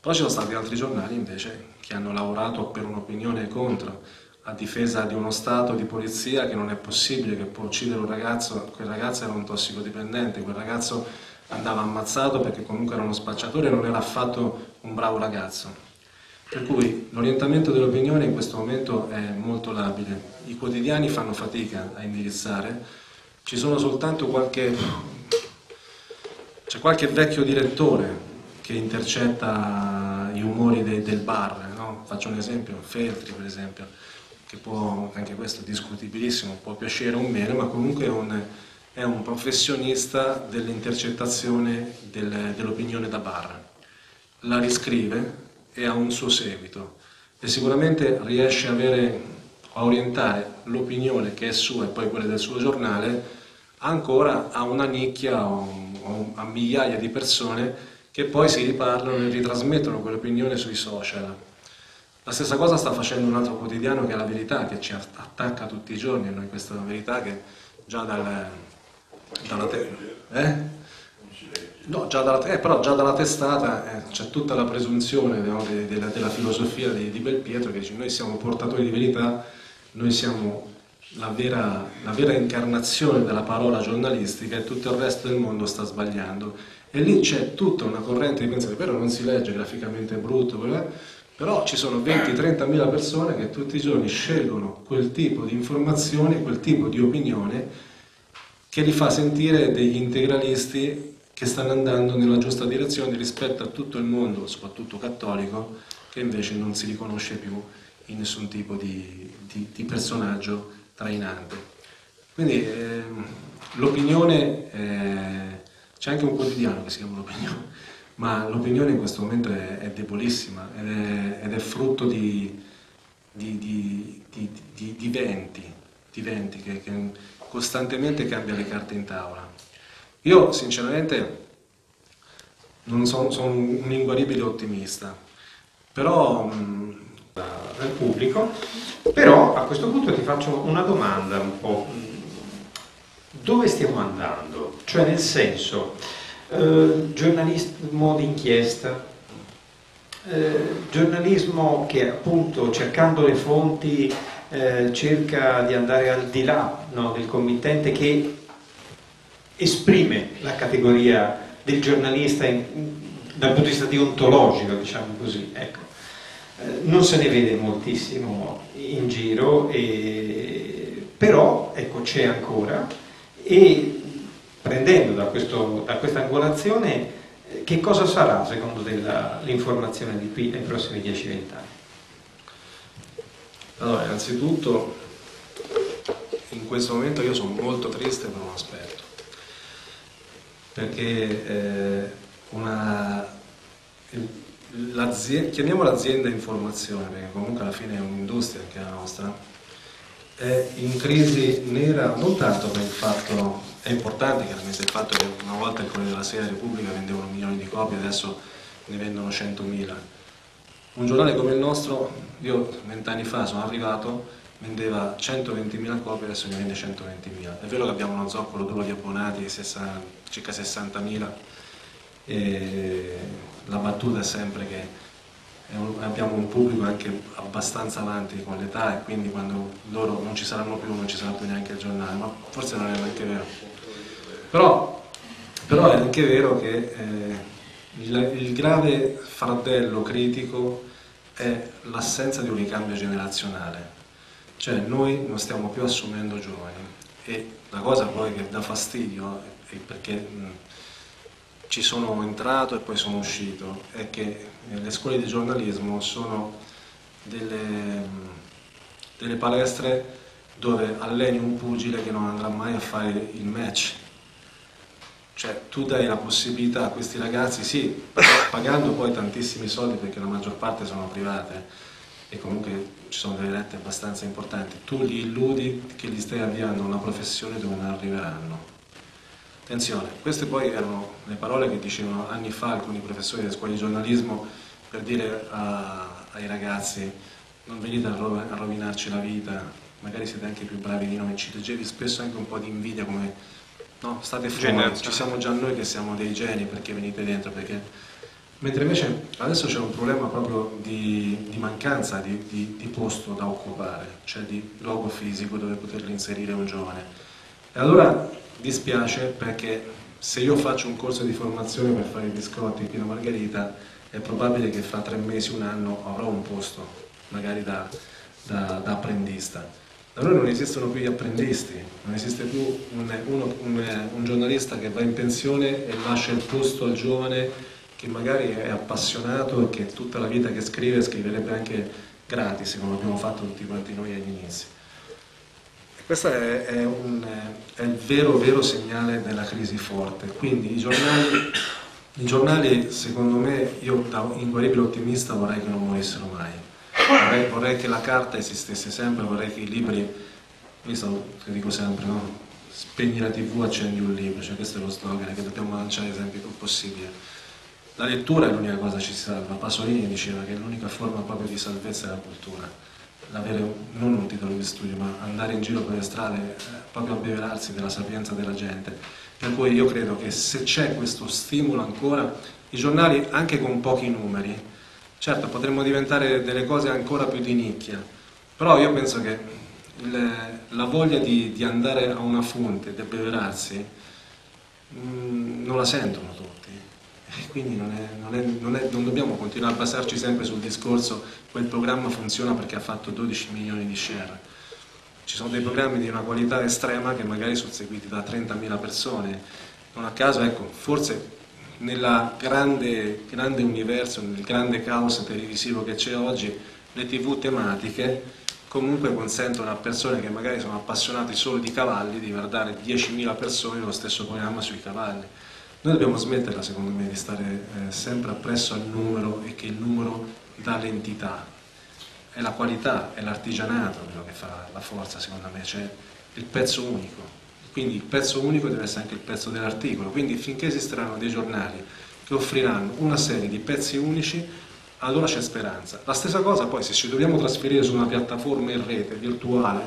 Poi ci sono stati altri giornali invece che hanno lavorato per un'opinione contro a difesa di uno Stato di polizia che non è possibile, che può uccidere un ragazzo, quel ragazzo era un tossicodipendente, quel ragazzo andava ammazzato perché comunque era uno spacciatore e non era affatto un bravo ragazzo. Per cui l'orientamento dell'opinione in questo momento è molto labile, i quotidiani fanno fatica a indirizzare, ci sono soltanto qualche, c'è qualche vecchio direttore che intercetta i umori de, del bar, no? faccio un esempio, Feltri per esempio, che può, anche questo è discutibilissimo, può piacere o meno, ma comunque è un, è un professionista dell'intercettazione del, dell'opinione da bar. La riscrive e ha un suo seguito e sicuramente riesce a, avere, a orientare l'opinione che è sua e poi quella del suo giornale ancora a una nicchia o a migliaia di persone che poi si riparlano e ritrasmettono quell'opinione sui social. La stessa cosa sta facendo un altro quotidiano che è La Verità, che ci attacca tutti i giorni, noi questa verità che già dal, dalla, te, eh? no, già dalla, eh, però già dalla testata eh, c'è tutta la presunzione no, de, de, de, della filosofia di, di Belpietro che dice noi siamo portatori di verità, noi siamo la vera, la vera, incarnazione della parola giornalistica e tutto il resto del mondo sta sbagliando. E lì c'è tutta una corrente di pensiero, però non si legge graficamente brutto, però ci sono 20-30 mila persone che tutti i giorni scelgono quel tipo di informazioni, quel tipo di opinione che li fa sentire degli integralisti che stanno andando nella giusta direzione rispetto a tutto il mondo, soprattutto cattolico, che invece non si riconosce più in nessun tipo di, di, di personaggio trainante. Quindi eh, l'opinione, eh, c'è anche un quotidiano che si chiama l'opinione, ma l'opinione in questo momento è, è debolissima ed è, ed è, frutto di, di, di, di venti, venti che, che, costantemente cambia le carte in tavola. Io sinceramente non sono, sono un inguaribile ottimista, però del pubblico, però a questo punto ti faccio una domanda un po', dove stiamo andando? Cioè nel senso, eh, giornalismo d'inchiesta, eh, giornalismo che appunto cercando le fonti eh, cerca di andare al di là no, del committente che esprime la categoria del giornalista in, dal punto di vista deontologico, diciamo così. Ecco. Eh, non se ne vede moltissimo in giro, e, però ecco, c'è ancora e prendendo da, da questa angolazione eh, che cosa sarà secondo te l'informazione di qui nei prossimi 10-20 anni? Allora, innanzitutto in questo momento io sono molto triste per un aspetto, perché eh, una, chiamiamo l'azienda informazione, perché comunque alla fine è un'industria anche la nostra, è in crisi nera non tanto per il fatto, è importante chiaramente il fatto che una volta il Corriere della Sera Repubblica vendevano milioni di copie, adesso ne vendono 100.000. Un giornale come il nostro, io vent'anni fa sono arrivato, vendeva 120.000 copie, adesso ne vende 120.000. È vero che abbiamo uno zoccolo duro di abbonati, circa 60.000, e la battuta è sempre che abbiamo un pubblico anche abbastanza avanti con l'età e quindi quando loro non ci saranno più non ci sarà più neanche il giornale, ma forse non è neanche vero. Però, però è anche vero che eh, il, il grave fardello critico è l'assenza di un ricambio generazionale, cioè noi non stiamo più assumendo giovani e la cosa poi che dà fastidio è perché mh, ci sono entrato e poi sono uscito è che le scuole di giornalismo sono delle, delle palestre dove alleni un pugile che non andrà mai a fare il match cioè tu dai la possibilità a questi ragazzi, sì, pagando poi tantissimi soldi perché la maggior parte sono private e comunque ci sono delle rette abbastanza importanti, tu li illudi che gli stai avviando una professione dove non arriveranno. Attenzione, queste poi erano le parole che dicevano anni fa alcuni professori delle scuole di giornalismo per dire a, ai ragazzi non venite a, ro a, rovinarci la vita, magari siete anche più bravi di noi, ci leggevi spesso anche un po' di invidia come no, state fuori, ci siamo già noi che siamo dei geni perché venite dentro, perché... mentre invece adesso c'è un problema proprio di, di mancanza di, di, di posto da occupare, cioè di luogo fisico dove poterlo inserire un giovane. E allora dispiace perché se io faccio un corso di formazione per fare i biscotti Pino Margherita è probabile che fra tre mesi, un anno avrò un posto, magari da, da, da apprendista. Da noi non esistono più gli apprendisti, non esiste più un, uno, un, un giornalista che va in pensione e lascia il posto al giovane che magari è appassionato e che tutta la vita che scrive scriverebbe anche gratis, come abbiamo fatto tutti quanti noi agli inizi. Questo è, è, un, è, il vero, vero segnale della crisi forte. Quindi i giornali, i giornali, secondo me, io da inguaribile ottimista vorrei che non morissero mai. Vorrei, vorrei che la carta esistesse sempre, vorrei che i libri, visto che dico sempre, no? spegni la tv, accendi un libro, cioè questo è lo slogan che dobbiamo lanciare sempre più possibile. La lettura è l'unica cosa che ci salva, Pasolini diceva che l'unica forma proprio di salvezza è la cultura, l'avere non un titolo di studio, ma andare in giro per le strade, eh, proprio abbeverarsi della sapienza della gente. Per cui io credo che se c'è questo stimolo ancora, i giornali anche con pochi numeri, certo potremmo diventare delle cose ancora più di nicchia, però io penso che il, la voglia di, di, andare a una fonte, di abbeverarsi, mh, mm, non la sentono tutti. Quindi non, è, non, è, non, è, non, dobbiamo continuare a basarci sempre sul discorso quel programma funziona perché ha fatto 12 milioni di share. Ci sono dei programmi di una qualità estrema che magari sono seguiti da 30.000 persone. Non a caso, ecco, forse nel grande, grande universo, nel grande caos televisivo che c'è oggi, le tv tematiche comunque consentono a persone che magari sono appassionate solo di cavalli di guardare 10.000 persone lo stesso programma sui cavalli. Noi dobbiamo smetterla secondo me di stare eh, sempre appresso al numero e che il numero dà l'entità. È la qualità, è l'artigianato quello che fa la forza secondo me, cioè il pezzo unico. Quindi il pezzo unico deve essere anche il pezzo dell'articolo. Quindi finché esisteranno dei giornali che offriranno una serie di pezzi unici allora c'è speranza. La stessa cosa poi se ci dobbiamo trasferire su una piattaforma in rete virtuale,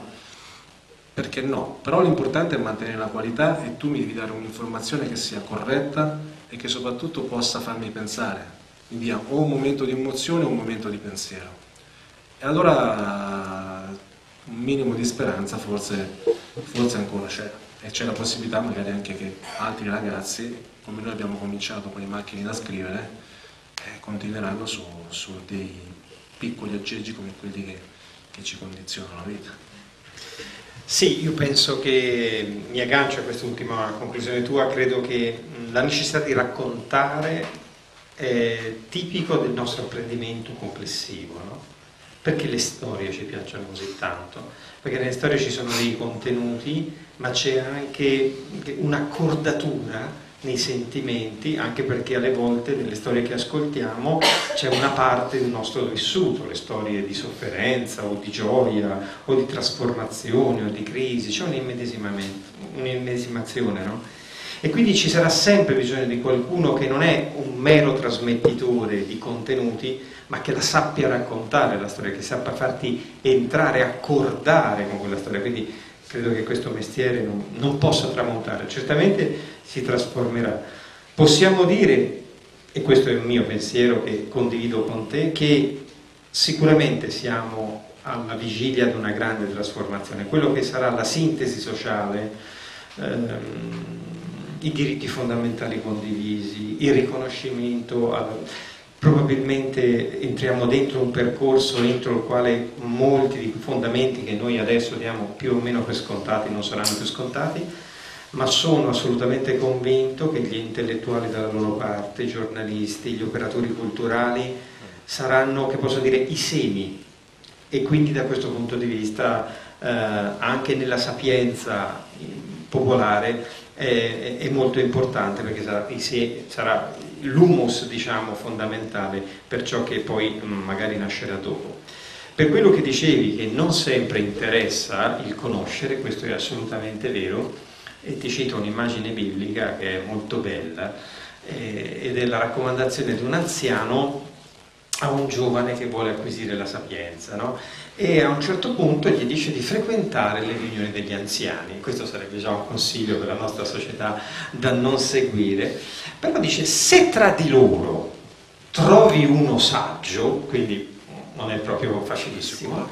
perché no? Però l'importante è mantenere la qualità e tu mi devi dare un'informazione che sia corretta e che soprattutto possa farmi pensare, mi dia o un momento di emozione o un momento di pensiero. E allora un minimo di speranza forse, forse ancora c'è e c'è la possibilità magari anche che altri ragazzi, come noi abbiamo cominciato con le macchine da scrivere, eh, continueranno su, su, dei piccoli aggeggi come quelli che, che ci condizionano la vita. Sì, io penso che mi aggancio a quest'ultima conclusione tua, credo che la necessità di raccontare è tipico del nostro apprendimento complessivo, no? perché le storie ci piacciono così tanto? Perché nelle storie ci sono dei contenuti, ma c'è anche un'accordatura nei sentimenti, anche perché alle volte nelle storie che ascoltiamo c'è una parte del nostro vissuto, le storie di sofferenza o di gioia o di trasformazione o di crisi, c'è un'immedesimazione, no? E quindi ci sarà sempre bisogno di qualcuno che non è un mero trasmettitore di contenuti, ma che la sappia raccontare la storia, che sappia farti entrare, accordare con quella storia. Quindi credo che questo mestiere non, non possa tramontare, certamente si trasformerà. Possiamo dire, e questo è il mio pensiero che condivido con te, che sicuramente siamo alla vigilia di una grande trasformazione, quello che sarà la sintesi sociale, ehm, i diritti fondamentali condivisi, il riconoscimento al, probabilmente entriamo dentro un percorso entro il quale molti di fondamenti che noi adesso diamo più o meno per scontati non saranno più scontati, ma sono assolutamente convinto che gli intellettuali dalla loro parte, i giornalisti, gli operatori culturali saranno, che posso dire, i semi e quindi da questo punto di vista eh, anche nella sapienza popolare è, è molto importante perché sarà, sarà l'humus diciamo, fondamentale per ciò che poi mm, magari nascerà dopo. Per quello che dicevi che non sempre interessa il conoscere, questo è assolutamente vero, e ti cito un'immagine biblica che è molto bella, eh, ed è la raccomandazione di un anziano a un giovane che vuole acquisire la sapienza. No? e a un certo punto gli dice di frequentare le riunioni degli anziani. Questo sarebbe già un consiglio per la nostra società da non seguire, però dice se tra di loro trovi uno saggio, quindi non è proprio facilissimo,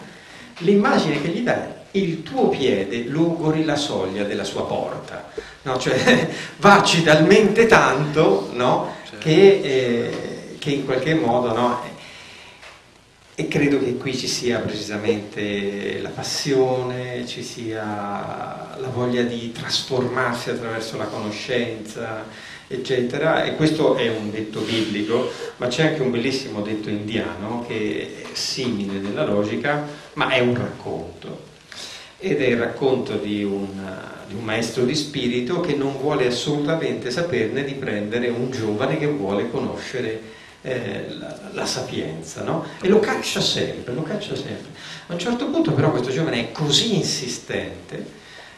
l'immagine che gli dà è il tuo piede logori la soglia della sua porta, no? cioè vacci talmente tanto no? Certo. che, eh, che, in qualche modo no? E credo che qui ci sia precisamente la passione, ci sia la voglia di trasformarsi attraverso la conoscenza, eccetera. E questo è un detto biblico, ma c'è anche un bellissimo detto indiano che è simile nella logica, ma è un racconto. Ed è il racconto di un, di un maestro di spirito che non vuole assolutamente saperne di prendere un giovane che vuole conoscere eh, la, la, sapienza, no? E lo caccia sempre, lo caccia sempre. A un certo punto però questo giovane è così insistente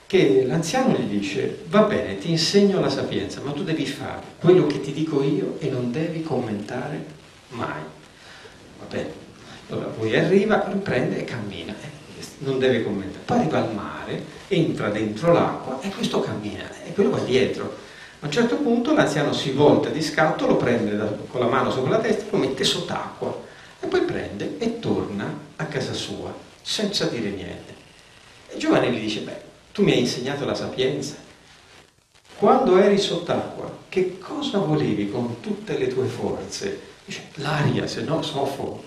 che l'anziano gli dice, va bene, ti insegno la sapienza, ma tu devi fare quello che ti dico io e non devi commentare mai. Va bene. Allora, poi arriva, riprende e cammina, non deve commentare. Poi arriva al mare, entra dentro l'acqua e questo cammina, e quello va dietro. A un certo punto l'anziano si volta di scatto, lo prende da, con la mano sopra la testa lo mette sott'acqua e poi prende e torna a casa sua senza dire niente. E Giovanni gli dice, beh, tu mi hai insegnato la sapienza. Quando eri sott'acqua, che cosa volevi con tutte le tue forze? Dice, l'aria, se no soffo.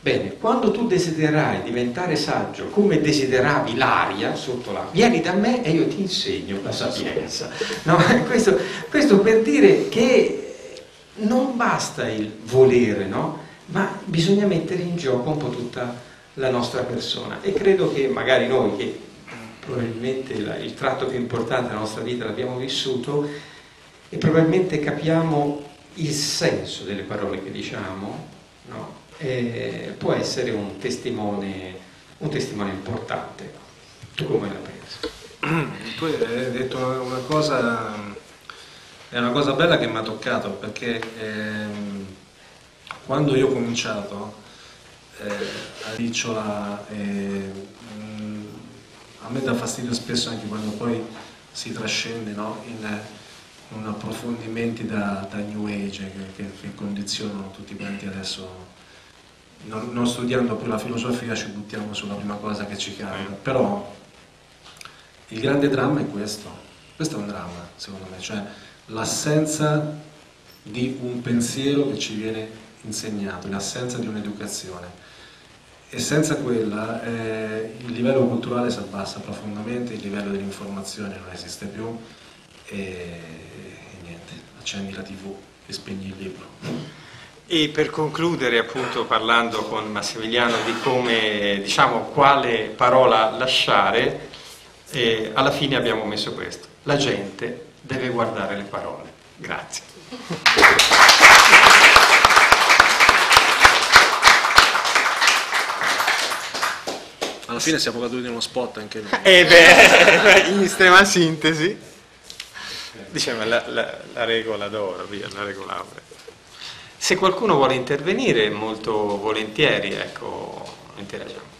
Bene, quando tu desiderai diventare saggio come desideravi l'aria sotto l'acqua, vieni da me e io ti insegno la sapienza. No, questo, questo, per dire che non basta il volere, no? ma bisogna mettere in gioco un po' tutta la nostra persona. E credo che magari noi, che probabilmente la, il tratto più importante della nostra vita l'abbiamo vissuto, e probabilmente capiamo il senso delle parole che diciamo, no? Eh, può essere un testimone, un testimone importante. Tu come la pensi? Tu hai detto una cosa, è una cosa bella che mi ha toccato perché ehm, quando io ho cominciato eh, a Ricciola, eh, a me dà fastidio spesso anche quando poi si trascende no, in, in, approfondimenti da, da New Age che, che, che condizionano tutti quanti adesso non, non, studiando più la filosofia ci buttiamo sulla prima cosa che ci capita, però il grande dramma è questo, questo è un dramma secondo me, cioè l'assenza di un pensiero che ci viene insegnato, l'assenza di un'educazione. E senza quella eh, il livello culturale si abbassa profondamente, il livello dell'informazione non esiste più e, e niente, accendi la tv e spegni il libro. E per concludere appunto parlando con Massimiliano di come, diciamo, quale parola lasciare, eh, alla fine abbiamo messo questo. La gente deve guardare le parole. Grazie. Alla fine siamo caduti in uno spot anche noi. Eh beh, in estrema sintesi. Diciamo la, la, la regola d'oro, via, la regola aurea. Se qualcuno vuole intervenire, molto volentieri, ecco, interagiamo.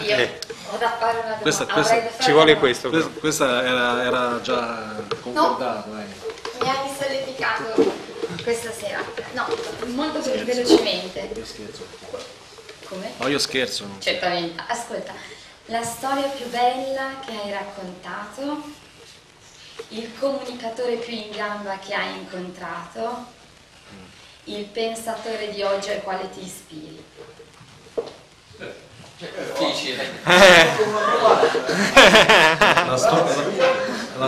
Io eh. ho da fare una domanda. Questa, questa, ci vuole questo. Questa, questa era, era, già concordato. No, mi hai solleticato questa sera. No, molto scherzo. velocemente. Io scherzo. Come? No, io scherzo. Certamente. Ascolta, la storia più bella che hai raccontato, il comunicatore più in gamba che hai incontrato, il pensatore di oggi al quale ti ispiri? Difficile. La, sto- la,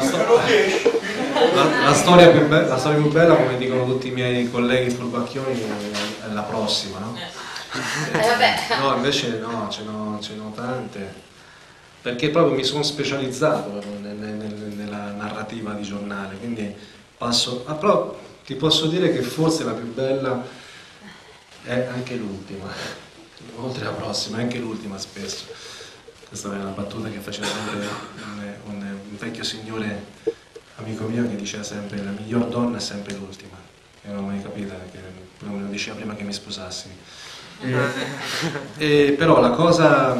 la, la, storia più be- la storia più bella, come dicono tutti i miei colleghi furbacchioni, è la prossima, no? Eh, no, invece no, ce n'ho, ce n'ho tante perché proprio mi sono specializzato nel, nel, nella narrativa di giornale, quindi passo... Ah, però ti posso dire che forse la più bella è anche l'ultima, oltre alla prossima, è anche l'ultima spesso. Questa è una battuta che faceva sempre un, un, un, vecchio signore amico mio che diceva sempre la miglior donna è sempre l'ultima. Io non l'ho mai capita, perché me lo diceva prima che mi sposassi. E, e, però la cosa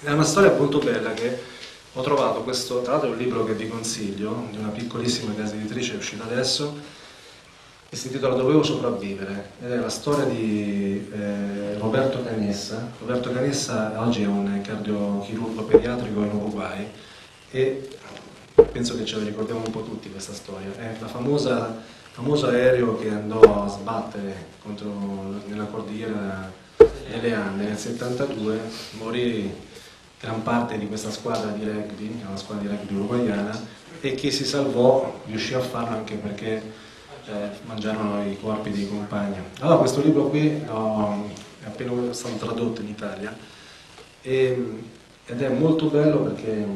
è una storia molto bella che ho trovato questo, tra l'altro è un libro che vi consiglio, di una piccolissima casa editrice, uscita adesso, che si intitola Dovevo sopravvivere, ed è la storia di eh, Roberto Canessa. Roberto Canessa oggi è un cardiochirurgo pediatrico in Uruguay e penso che ce la ricordiamo un po' tutti questa storia. È la famosa, famoso aereo che andò a sbattere contro, nella cordigliera delle Ande nel 72, morì gran parte di questa squadra di rugby, una squadra di rugby uruguayana, e che si salvò, riuscì a farlo anche perché eh, mangiarono i corpi dei compagni. Allora questo libro qui no, è appena stato tradotto in Italia e, ed è molto bello perché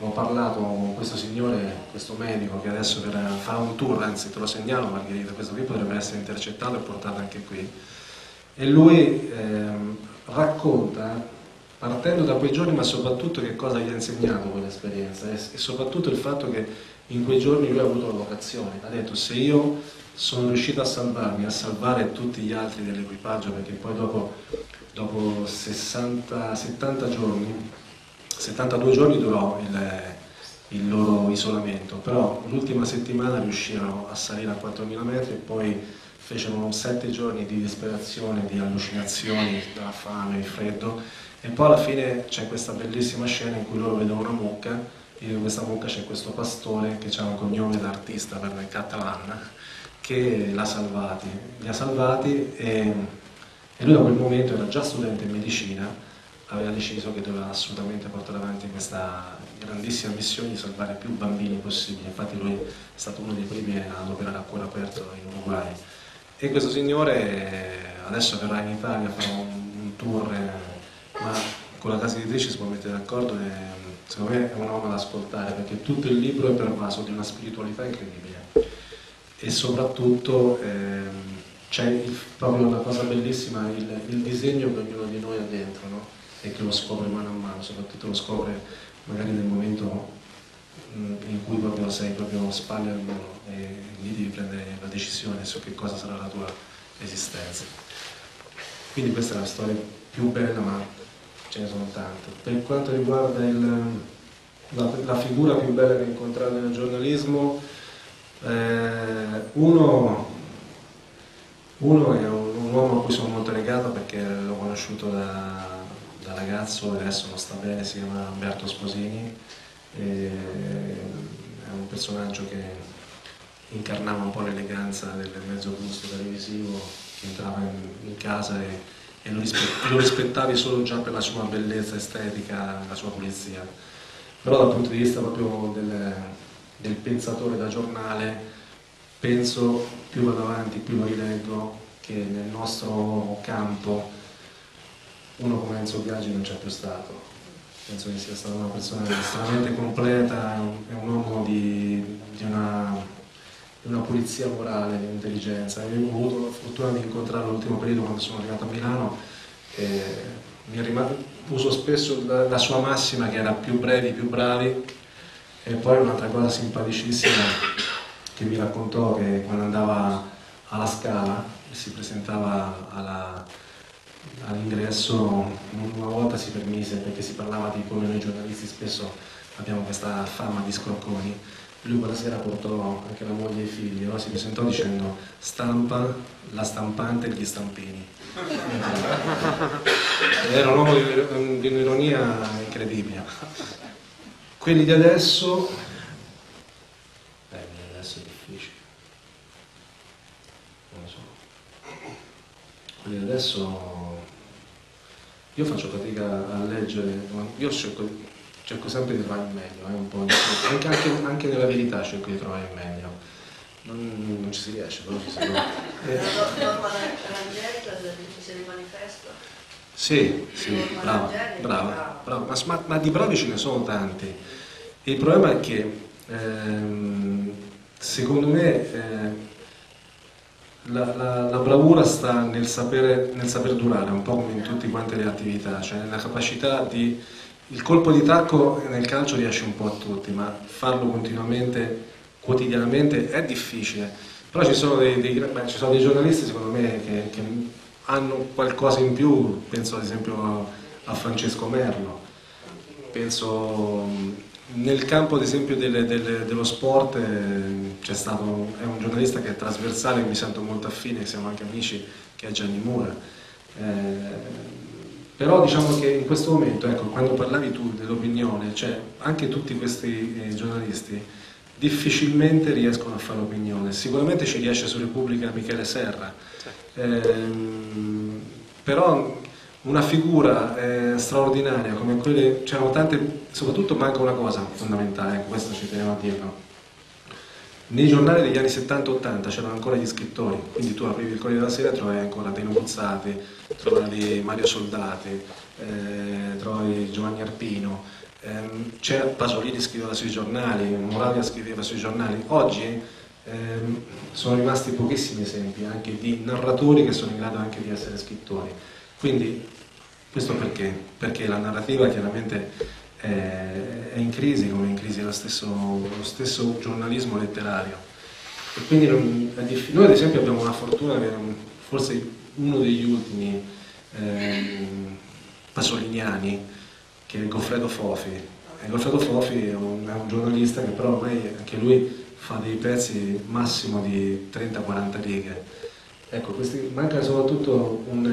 ho parlato con questo signore, questo medico che adesso farà un tour, anzi te lo segnalo Margherita, questo qui potrebbe essere intercettato e portato anche qui. E lui eh, racconta partendo da quei giorni, ma soprattutto che cosa gli ha insegnato quell'esperienza? E, soprattutto il fatto che in quei giorni lui ha avuto la vocazione, ha detto se io sono riuscito a salvarmi, a salvare tutti gli altri dell'equipaggio, perché poi dopo, dopo 60, 70 giorni, 72 giorni durò il, il loro isolamento, però l'ultima settimana riuscirono a salire a 4.000 metri e poi fecero 7 giorni di disperazione, di allucinazioni, dalla fame, il freddo e poi alla fine c'è questa bellissima scena in cui loro vedono una mucca e in questa mucca c'è questo pastore che ha un cognome d'artista per il catalan che l'ha salvati, li ha salvati e, e lui da quel momento era già studente in medicina, aveva deciso che doveva assolutamente portare avanti questa grandissima missione di salvare più bambini possibile, infatti lui è stato uno dei primi ad operare a cuore aperto in Uruguay. E questo signore adesso verrà in Italia, farà un, un tour, eh, ma con la casa editrice si può mettere d'accordo e secondo me è un uomo da ascoltare perché tutto il libro è pervaso di una spiritualità incredibile e soprattutto ehm, c'è proprio una cosa bellissima, il, il, disegno che ognuno di noi ha dentro no? e che lo scopre mano a mano, soprattutto lo scopre magari nel momento in cui proprio sei proprio spalle al muro e lì devi prendere la decisione su che cosa sarà la tua esistenza. Quindi questa è la storia più bella, ma ce ne sono tante. Per quanto riguarda il, la, la, figura più bella che ho incontrato nel giornalismo, eh, uno, uno, è un, un, uomo a cui sono molto legato perché l'ho conosciuto da, da, ragazzo e adesso non sta bene, si chiama Umberto Sposini, è un personaggio che incarnava un po' l'eleganza del mezzo gusto televisivo che entrava in, in casa e, e lo, rispett lo, rispettavi solo già per la sua bellezza estetica, la sua pulizia. Però dal punto di vista proprio del, del pensatore da giornale, penso più vado avanti, più lo rileggo, che nel nostro campo uno come Enzo Biagi non c'è più stato. Penso che sia stata una persona estremamente completa, è un uomo di, di, una, una, pulizia morale, di intelligenza. Io ho avuto la fortuna di incontrarlo l'ultimo periodo quando sono arrivato a Milano e mi è rimasto, uso spesso la, la sua massima che era più brevi, più bravi, e poi un'altra cosa simpaticissima che mi raccontò che quando andava alla Scala e si presentava all'ingresso, una volta si permise perché si parlava di come noi giornalisti spesso abbiamo questa fama di scrocconi. Lui quella sera portò anche la moglie e i figli, no? si presentò dicendo stampa la stampante e gli stampini. Era un uomo di un'ironia incredibile. Quelli di adesso, beh, adesso è difficile, non lo so. Quelli di adesso, io faccio fatica a leggere, io cerco, cerco sempre di trovare il meglio, eh, un po', anche, anche, anche, nella verità cerco di trovare il meglio. Non, non ci si riesce, però ci si può. Eh. Sì, sì, brava, brava, brava. Ma, ma, ma, di bravi ce ne sono tanti. Il problema è che, ehm, secondo me, eh, la, la, la, bravura sta nel sapere, nel saper durare, un po' come in tutte quante le attività, cioè nella capacità di... Il colpo di tacco nel calcio riesce un po' a tutti, ma farlo continuamente, quotidianamente, è difficile. Però ci sono dei, dei, beh, ci sono dei giornalisti, secondo me, che, che hanno qualcosa in più, penso ad esempio a Francesco Merlo, penso nel campo ad esempio delle, delle, dello sport eh, c'è stato, è un giornalista che è trasversale, mi sento molto affine, siamo anche amici, che è Gianni Mura. Eh, però diciamo che in questo momento, ecco, quando parlavi tu dell'opinione, cioè anche tutti questi eh, giornalisti difficilmente riescono a fare opinione, sicuramente ci riesce su Repubblica Michele Serra, Ehm, però una figura eh, straordinaria come quelle, c'erano tante, soprattutto manca una cosa fondamentale, ecco, questo ci tenevo a dirlo. Nei giornali degli anni 70-80 c'erano ancora gli scrittori, quindi tu aprivi il Corriere della Sera e trovavi ancora Dino Buzzati, trovavi Mario Soldati, eh, trovavi Giovanni Arpino, ehm, c'era Pasolini scriveva sui giornali, Moravia scriveva sui giornali. Oggi ehm, sono rimasti pochissimi esempi anche di narratori che sono in grado anche di essere scrittori. Quindi Questo perché? Perché la narrativa chiaramente è, in crisi, come è in crisi lo stesso, lo stesso giornalismo letterario. E quindi non, noi ad esempio abbiamo la fortuna che forse uno degli ultimi eh, pasoliniani, che è Goffredo Fofi. E Goffredo Fofi è un, è un giornalista che però ormai anche lui fa dei pezzi massimo di 30-40 righe. Ecco, questi, manca soprattutto un,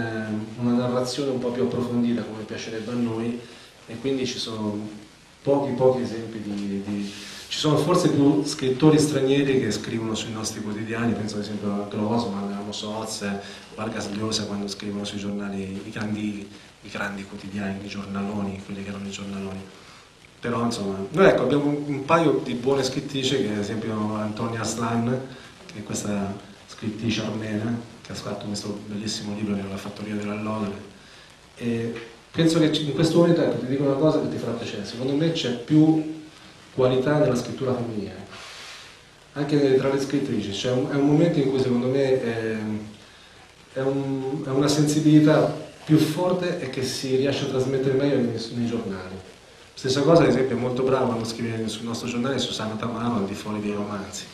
una narrazione un po' più approfondita come piacerebbe a noi e quindi ci sono pochi pochi esempi di, di, ci sono forse più scrittori stranieri che scrivono sui nostri quotidiani, penso ad esempio a Grossman, Amos Oz, Vargas Llosa quando scrivono sui giornali, i grandi, i grandi quotidiani, i giornaloni, quelli che erano i giornaloni. Però insomma, noi ecco, abbiamo un paio di buone scrittrici, che ad esempio Antonia Aslan, che è questa scrittrice armena, che ha scritto questo bellissimo libro che è La fattoria dell'allodole. E penso che in questo momento, ecco, ti dico una cosa che ti farà piacere, secondo me c'è più qualità nella scrittura femminile, anche tra le scrittrici, cioè è un momento in cui secondo me è, è, un, è una sensibilità più forte e che si riesce a trasmettere meglio nei, nei giornali. Stessa cosa, ad esempio, è molto brava a scrivere sul nostro giornale Susanna Tamaro al di fuori dei romanzi.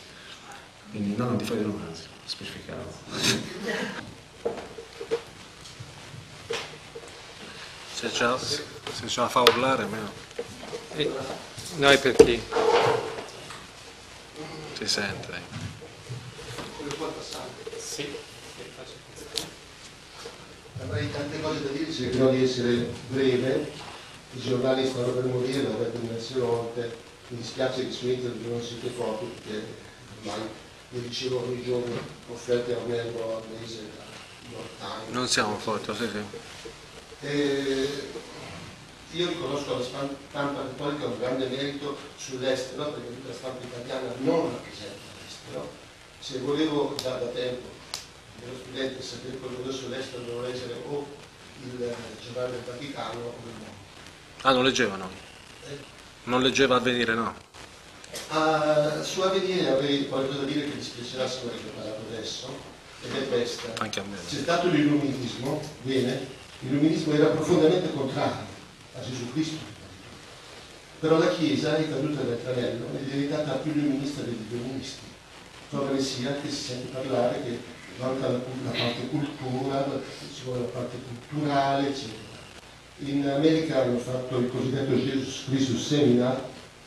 Quindi non al di fuori dei romanzi, specificavo. Se ce, la, se ce la fa urlare almeno. E noi perché? Si sente. Sì. Avrei tante cose da dire, cercherò di essere breve i giornali stanno per morire, l'ho detto diverse volte, mi dispiace che su internet non siete forti perché ormai mi ricevo ogni giorno offerte a me al mese da York Times. Non siamo forti, sì sì. E io riconosco la stampa cattolica un grande merito sull'estero, perché tutta la stampa italiana non rappresenta l'estero. Se volevo da, da tempo, ero studente, sapere quello sull'estero, dovevo leggere o il giornale del Vaticano o il mondo Ah, non leggevano? Non leggeva Avvenire, no? Uh, su Avvenire avrei qualcosa da dire che dispiacerà se non ho parlato adesso, ed è questa. Anche a me. C'è stato l'illuminismo, bene, l'illuminismo era profondamente contrario a Gesù Cristo, però la Chiesa è caduta nel tranello ed è diventata più illuminista degli illuministi. Trova ne sia che si sente parlare che manca la, la parte cultura, ci vuole la parte culturale, eccetera in America hanno fatto il cosiddetto Jesus Christus Seminar,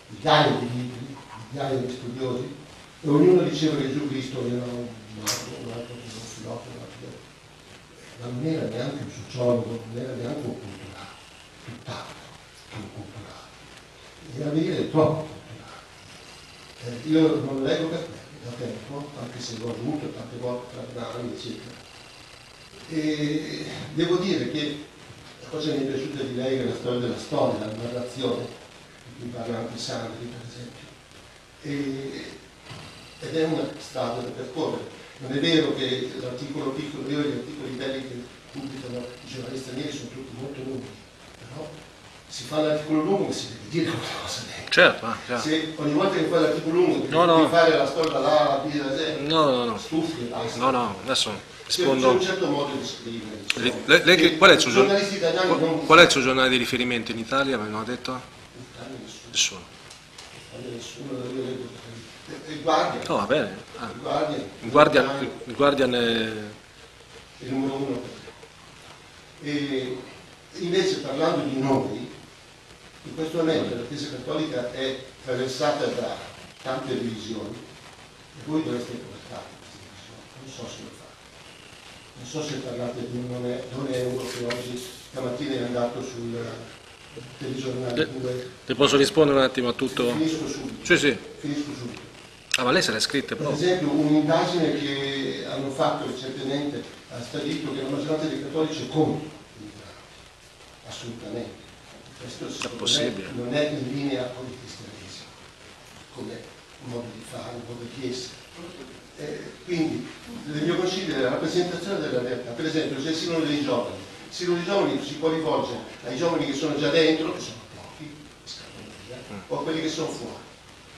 migliaia di libri, migliaia di studiosi, e ognuno diceva che Gesù Cristo era un mago, un altro un filosofo, ma non era neanche un sociologo, non era neanche un culturale, tutt'altro che un culturale. Era dire troppo culturale. Eh, io non leggo per me da tempo, anche se l'ho avuto tante volte tra anni, eccetera. E devo dire che cosa mi è piaciuta di lei è la storia della storia, la narrazione, di cui parla anche Sandri per esempio. E, ed è una strada da percorrere. Non è vero che l'articolo piccolo, io gli articoli belli che pubblicano i giornali stranieri sono tutti molto lunghi, però si fa l'articolo lungo e si deve dire qualcosa dentro. Certo, ah, certo. Se ogni volta che fai l'articolo lungo devi no, no. fare la storia là, la Z, no, no, no. stufi e basta. No, no, adesso rispondo. C'è un certo modo di scrivere. Che, qual, è qual, qual, è il suo giornale di riferimento in Italia? Me l'hanno detto? In Italia nessuno. Nessuno. Nessuno. Il Guardian. No, va bene. Ah. Il Guardian. Il Guardian, il Guardian è... Il numero uno. E invece parlando di noi, in questo momento la Chiesa Cattolica è attraversata da tante divisioni e voi dovreste portare queste divisioni. Non so se lo fate. Non so se parlate di un non euro che oggi stamattina è andato sul telegiornale 2. Ti posso rispondere un attimo a tutto? Finisco subito. Sì, sì. Finisco subito. Ah, ma lei se l'è scritta Per esempio un'indagine che hanno fatto recentemente ha stabilito che la maggioranza dei cattolici è contro. Assolutamente questo non è in linea con il cristianesimo, come modo di fare, un modo di essere. Eh, quindi il mio consiglio è la rappresentazione della realtà. Per esempio, c'è il sinone dei giovani. Il sinone dei giovani si può rivolgere ai giovani che sono già dentro, che sono pochi, o a quelli che sono fuori.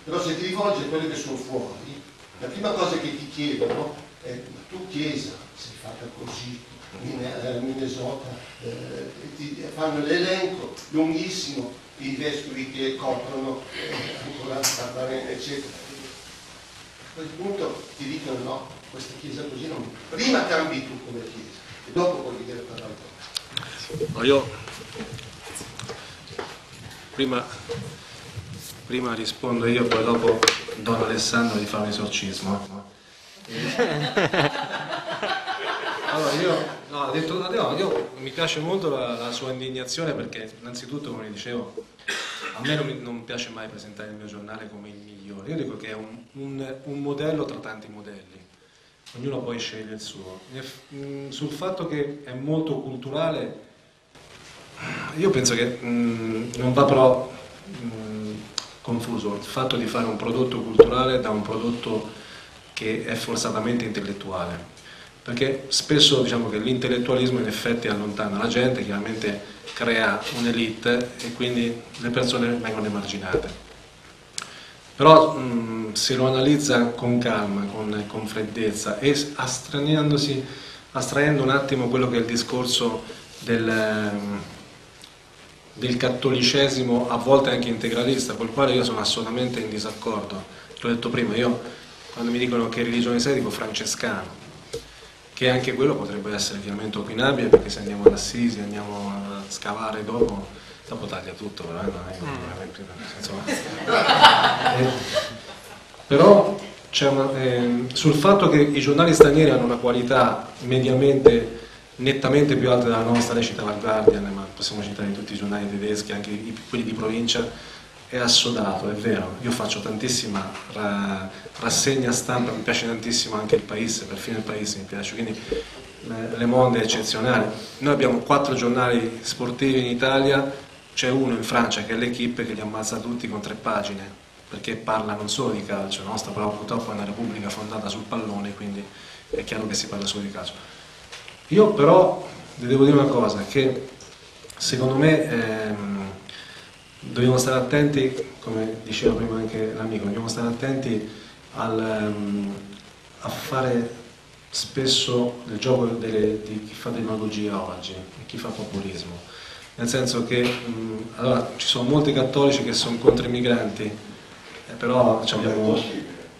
Però se ti rivolgi a quelli che sono fuori, la prima cosa che ti chiedono eh, tu Chiesa sei fatta così, eh, Minnesota, eh, ti fanno l'elenco lunghissimo di vescovi che coprono eh, ancora parlare, eccetera. A quel punto ti dicono no, questa chiesa così non. Prima cambi tu come chiesa e dopo puoi vedere l'altro. No, io prima, prima rispondo io, poi dopo Don Alessandro di fare un esorcismo. Allora, io, no, detto, no, io, mi piace molto la, la, sua indignazione perché innanzitutto, come dicevo, a me non, non, piace mai presentare il mio giornale come il migliore, io dico che è un, un, un modello tra tanti modelli, ognuno poi sceglie il suo. Mm, sul fatto che è molto culturale, io penso che mh, mm, non va però mh, mm, confuso il fatto di fare un prodotto culturale da un prodotto che è forzatamente intellettuale perché spesso diciamo che l'intellettualismo in effetti allontana la gente, chiaramente crea un'elite e quindi le persone vengono emarginate. Però mh, se lo analizza con calma, con, con freddezza e astraendo un attimo quello che è il discorso del, del cattolicesimo, a volte anche integralista, col quale io sono assolutamente in disaccordo. L'ho detto prima, io quando mi dicono che religione sei dico francescano, che anche quello potrebbe essere chiaramente opinabile perché se andiamo ad Assisi, andiamo a scavare dopo, dopo taglia tutto, però, mm. eh, però una, eh, sul fatto che i giornali stranieri hanno una qualità mediamente nettamente più alta della nostra, lei citava il Guardian, ma possiamo citare tutti i giornali tedeschi, anche quelli di provincia, è assodato, è vero, io faccio tantissima ra rassegna stampa, mi piace tantissimo anche il paese, perfino il paese mi piace, quindi eh, Le Monde è eccezionale. Noi abbiamo quattro giornali sportivi in Italia, c'è uno in Francia che è l'Equipe che li ammazza tutti con tre pagine, perché parla non solo di calcio, nostra però purtroppo è una repubblica fondata sul pallone, quindi è chiaro che si parla solo di calcio. Io però vi devo dire una cosa, che secondo me... Ehm, dobbiamo stare attenti, come diceva prima anche l'amico, dobbiamo stare attenti al, um, a fare spesso il gioco delle, di chi fa demagogia oggi e chi fa populismo. Nel senso che um, allora, ci sono molti cattolici che sono contro i migranti, eh, però abbiamo...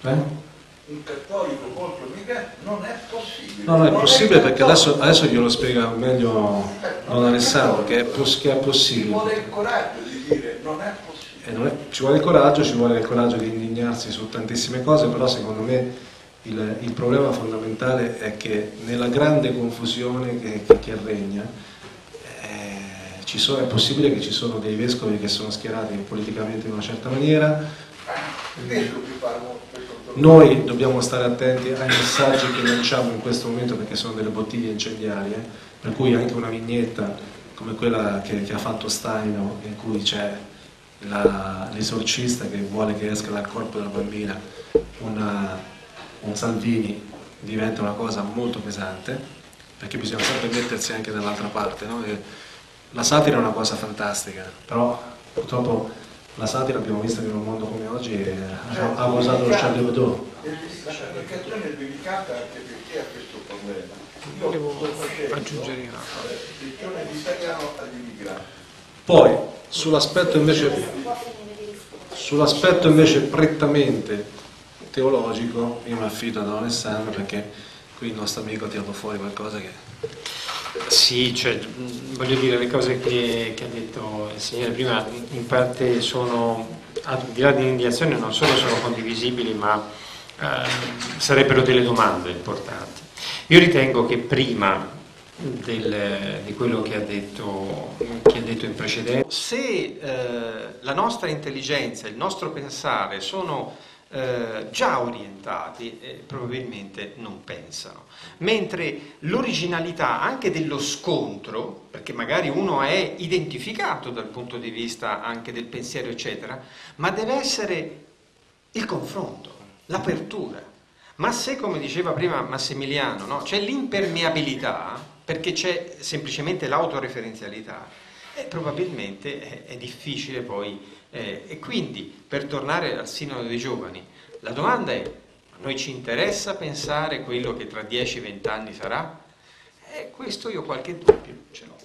Eh? Un cattolico contro migranti non è possibile. No, non è possibile non perché adesso, adesso glielo spiega meglio Don Alessandro che è, che è possibile. Ci vuole il coraggio di dire non è possibile. È, ci vuole il coraggio, ci vuole il coraggio di indignarsi su tantissime cose, però secondo me il, il problema fondamentale è che nella grande confusione che, che, che regna eh, sono, è possibile che ci sono dei vescovi che sono schierati politicamente in una certa maniera. Eh, noi dobbiamo stare attenti ai messaggi che lanciamo in questo momento perché sono delle bottiglie incendiarie, per cui anche una vignetta come quella che, che ha fatto Staino, in cui c'è l'esorcista che vuole che esca dal corpo della bambina una, un Salvini, diventa una cosa molto pesante, perché bisogna sempre mettersi anche dall'altra parte. No? La satira è una cosa fantastica, però purtroppo la satira abbiamo visto che in un mondo come oggi eh, ha, ha usato lo Charlie Hebdo. L'applicazione è delicata anche perché ha questo problema. Io Volevo aggiungere una cosa. l'italiano agli immigrati. Poi, sull'aspetto invece, sull'aspetto invece prettamente teologico, io mi affido ad Alessandro perché qui il nostro amico ha tirato fuori qualcosa che sì, cioè, voglio dire, le cose che, che, ha detto il Signore prima in parte sono, al di là dell'indiazione, non solo sono condivisibili, ma eh, sarebbero delle domande importanti. Io ritengo che prima del, di quello che ha, detto, che ha, detto, in precedenza, se eh, la nostra intelligenza, il nostro pensare sono eh, già orientati eh, probabilmente non pensano. Mentre l'originalità anche dello scontro, perché magari uno è identificato dal punto di vista anche del pensiero, eccetera, ma deve essere il confronto, l'apertura. Ma se, come diceva prima Massimiliano, no, c'è l'impermeabilità, perché c'è semplicemente l'autoreferenzialità, eh, probabilmente è, è difficile poi eh, e quindi, per tornare al sinodo dei giovani, la domanda è, noi ci interessa pensare quello che tra 10-20 anni sarà? E questo io qualche dubbio ce l'ho.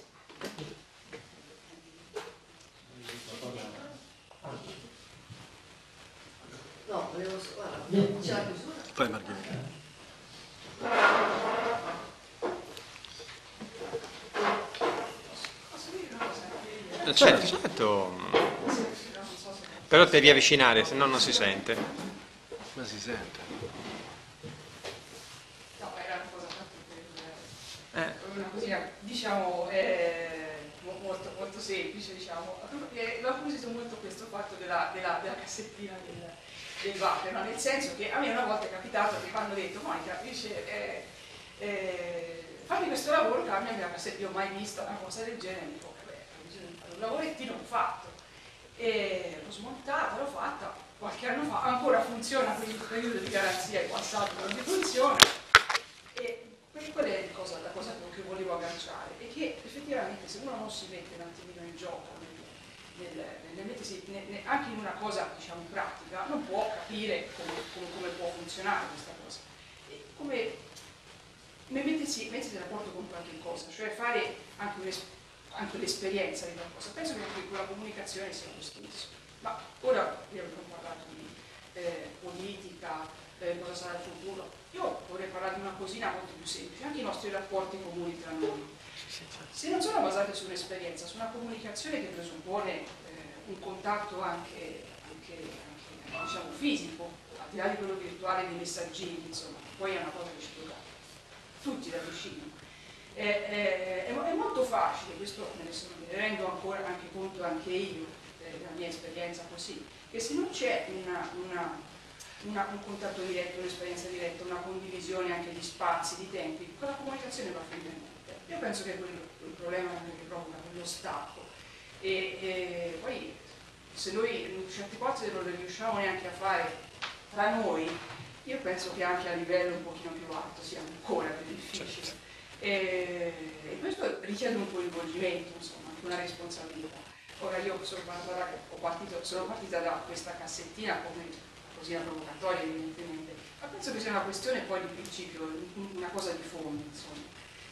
No, volevo... Guarda, c'è la chiusura. Fai Margherita. Eh, certo, certo. Però devi avvicinare, se no non si sente. Ma si sente. No, era una cosa Eh. una cosina, diciamo, eh, mo- molto, molto semplice, diciamo. L'ho acquisito molto questo fatto della, della- della cassettina del, del water, no? nel senso che a me una volta è capitato che quando ho detto, Monica, dice, eh, eh, fammi questo lavoro, cambia la cassettina, io ho mai visto una cosa del genere, dico, vabbè, un lavorettino, l'ho fatto. E l'ho smontata, l'ho fatta, qualche anno fa, ancora funziona, quindi il periodo di garanzia è passato, non funziona. E que- qual è la cosa, la cosa che volevo agganciare? È che effettivamente se uno non si mette un attimino in gioco, nel, nel- nel mettersi ne- ne- anche in una cosa diciamo pratica, non può capire come, come- come può funzionare questa cosa. E come mettersi, mettersi in rapporto con qualche cosa, cioè fare anche, un'es- anche l'esperienza di qualcosa. Penso che anche quella comunicazione sia lo stesso. Ma ora io abbiamo parlato di eh, politica, eh, cosa sarà il futuro. Io vorrei parlare di una cosina molto più semplice, anche i nostri rapporti comuni tra noi. Se non sono basati su un'esperienza, su una comunicazione che presuppone eh, un contatto anche, anche- anche, diciamo, fisico, al di là di quello virtuale dei messaggini, insomma, poi è una cosa che ci tocca tutti da vicino. Eh, eh, è, è molto facile, questo me ne, rendo ancora anche conto anche io, eh, della mia esperienza così, che se non c'è un contatto diretto, un'esperienza diretta, una condivisione anche di spazi, di tempi, quella comunicazione va a finire in niente. Io penso che è quello il problema anche che provoca quello stacco. E, e poi se noi certe cose non le riusciamo neanche a fare tra noi, io penso che anche a livello un pochino più alto sia ancora più difficile. E, e questo richiede un coinvolgimento, insomma, una responsabilità. Ora io sono partita, ho partito- sono partita da questa cassettina come cosina provocatoria evidentemente, ma penso che sia una questione poi di principio, una cosa di fondo, insomma.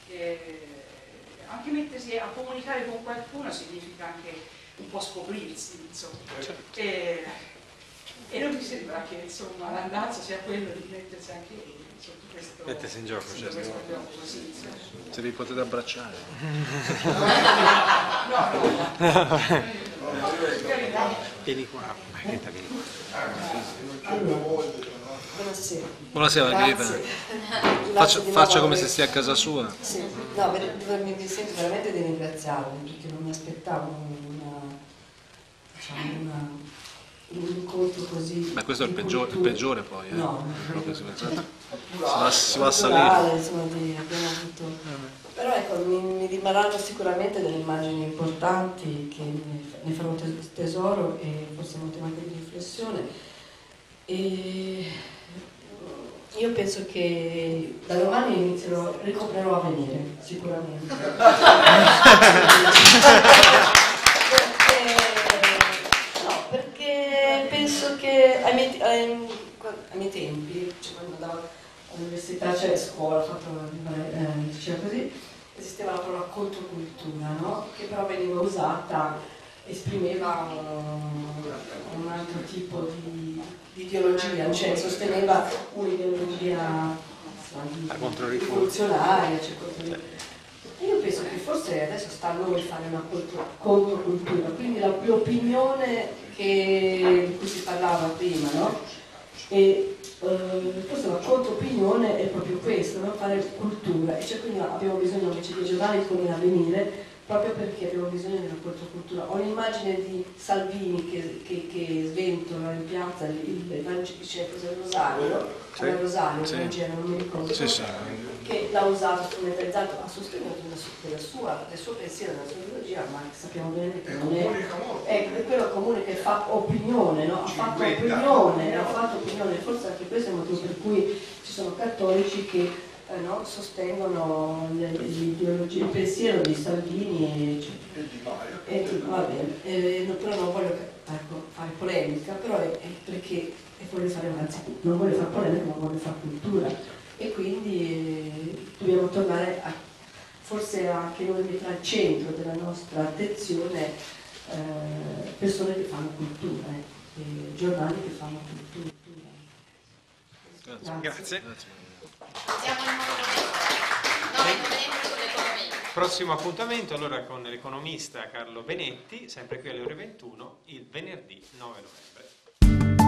E anche mettersi a comunicare con qualcuno significa anche un po' scoprirsi, insomma. E, e non mi sembra che insomma, l'andazzo sia quello di mettersi anche sotto questo, Mettersi in gioco, certo. Se vi potete abbracciare. Per. Vieni qua, Margherita, vieni qua. Buonasera. Buonasera Margherita. Faccia, faccia come per- se stia a casa sua. Sì, no, ver- mi sento veramente di ringraziarvi perché non mi aspettavo una, diciamo, una, un incontro così. Ma questo è il peggiore, il peggiore poi, eh. No, Proprio si va, si va, si va a salire. insomma, di- abbiamo avuto. Però ecco, mi, mi rimarranno sicuramente delle immagini importanti che ne, ne farò tes- tesoro e forse motivo anche di riflessione. E io penso che da domani inizierò, ricoprirò a venire, sicuramente. perché, no, perché penso che ai miei, ai- ai miei tempi, cioè quando andavo all'università, cioè a scuola, ho fatto eh, liceo così, esisteva la parola controcultura, no? che però veniva usata, esprimeva un, un altro tipo di, di ideologia, cioè sosteneva un'ideologia rivoluzionaria. Cioè, contro- io penso che forse adesso sta a noi fare una contro- controcultura, quindi la- l'opinione che, di cui si parlava prima, no? E eh, forse la controopinione è proprio questo, no? fare cultura, e cioè quindi abbiamo bisogno invece di giornali come l'avvenire, proprio perché abbiamo bisogno della controcultura. Ho l'immagine di Salvini che, che, che sventola in piazza il, il, il, dice cos'è il rosario? Sì. Rosario, Sì. Vangelo, non mi ricordo Sì, sì. che l'ha usato strumentalizzato a sostegno della sua- del suo pensiero, della sua ideologia, ma sappiamo bene che non è, è quello comune che fa opinione, no? ha fatto opinione, ha fatto opinione, forse anche questo è il motivo per cui ci sono cattolici che eh, no, sostengono l'ideologia, il pensiero di Salvini E di Maio. e, e, va bene, eh, no, però non voglio ecco, fare polemica, però è, è perché e voglio fare, anzi, non voglio fare polemica, ma voglio fare cultura e quindi eh, dobbiamo tornare a forse anche noi mettere al centro della nostra attenzione eh, persone che fanno cultura, eh, giornali che fanno cultura. Grazie. Grazie. Siamo in mondo 9 novembre con l'economia. Prossimo appuntamento allora con l'economista Carlo Benetti, sempre qui alle ore 21, il venerdì 9 novembre.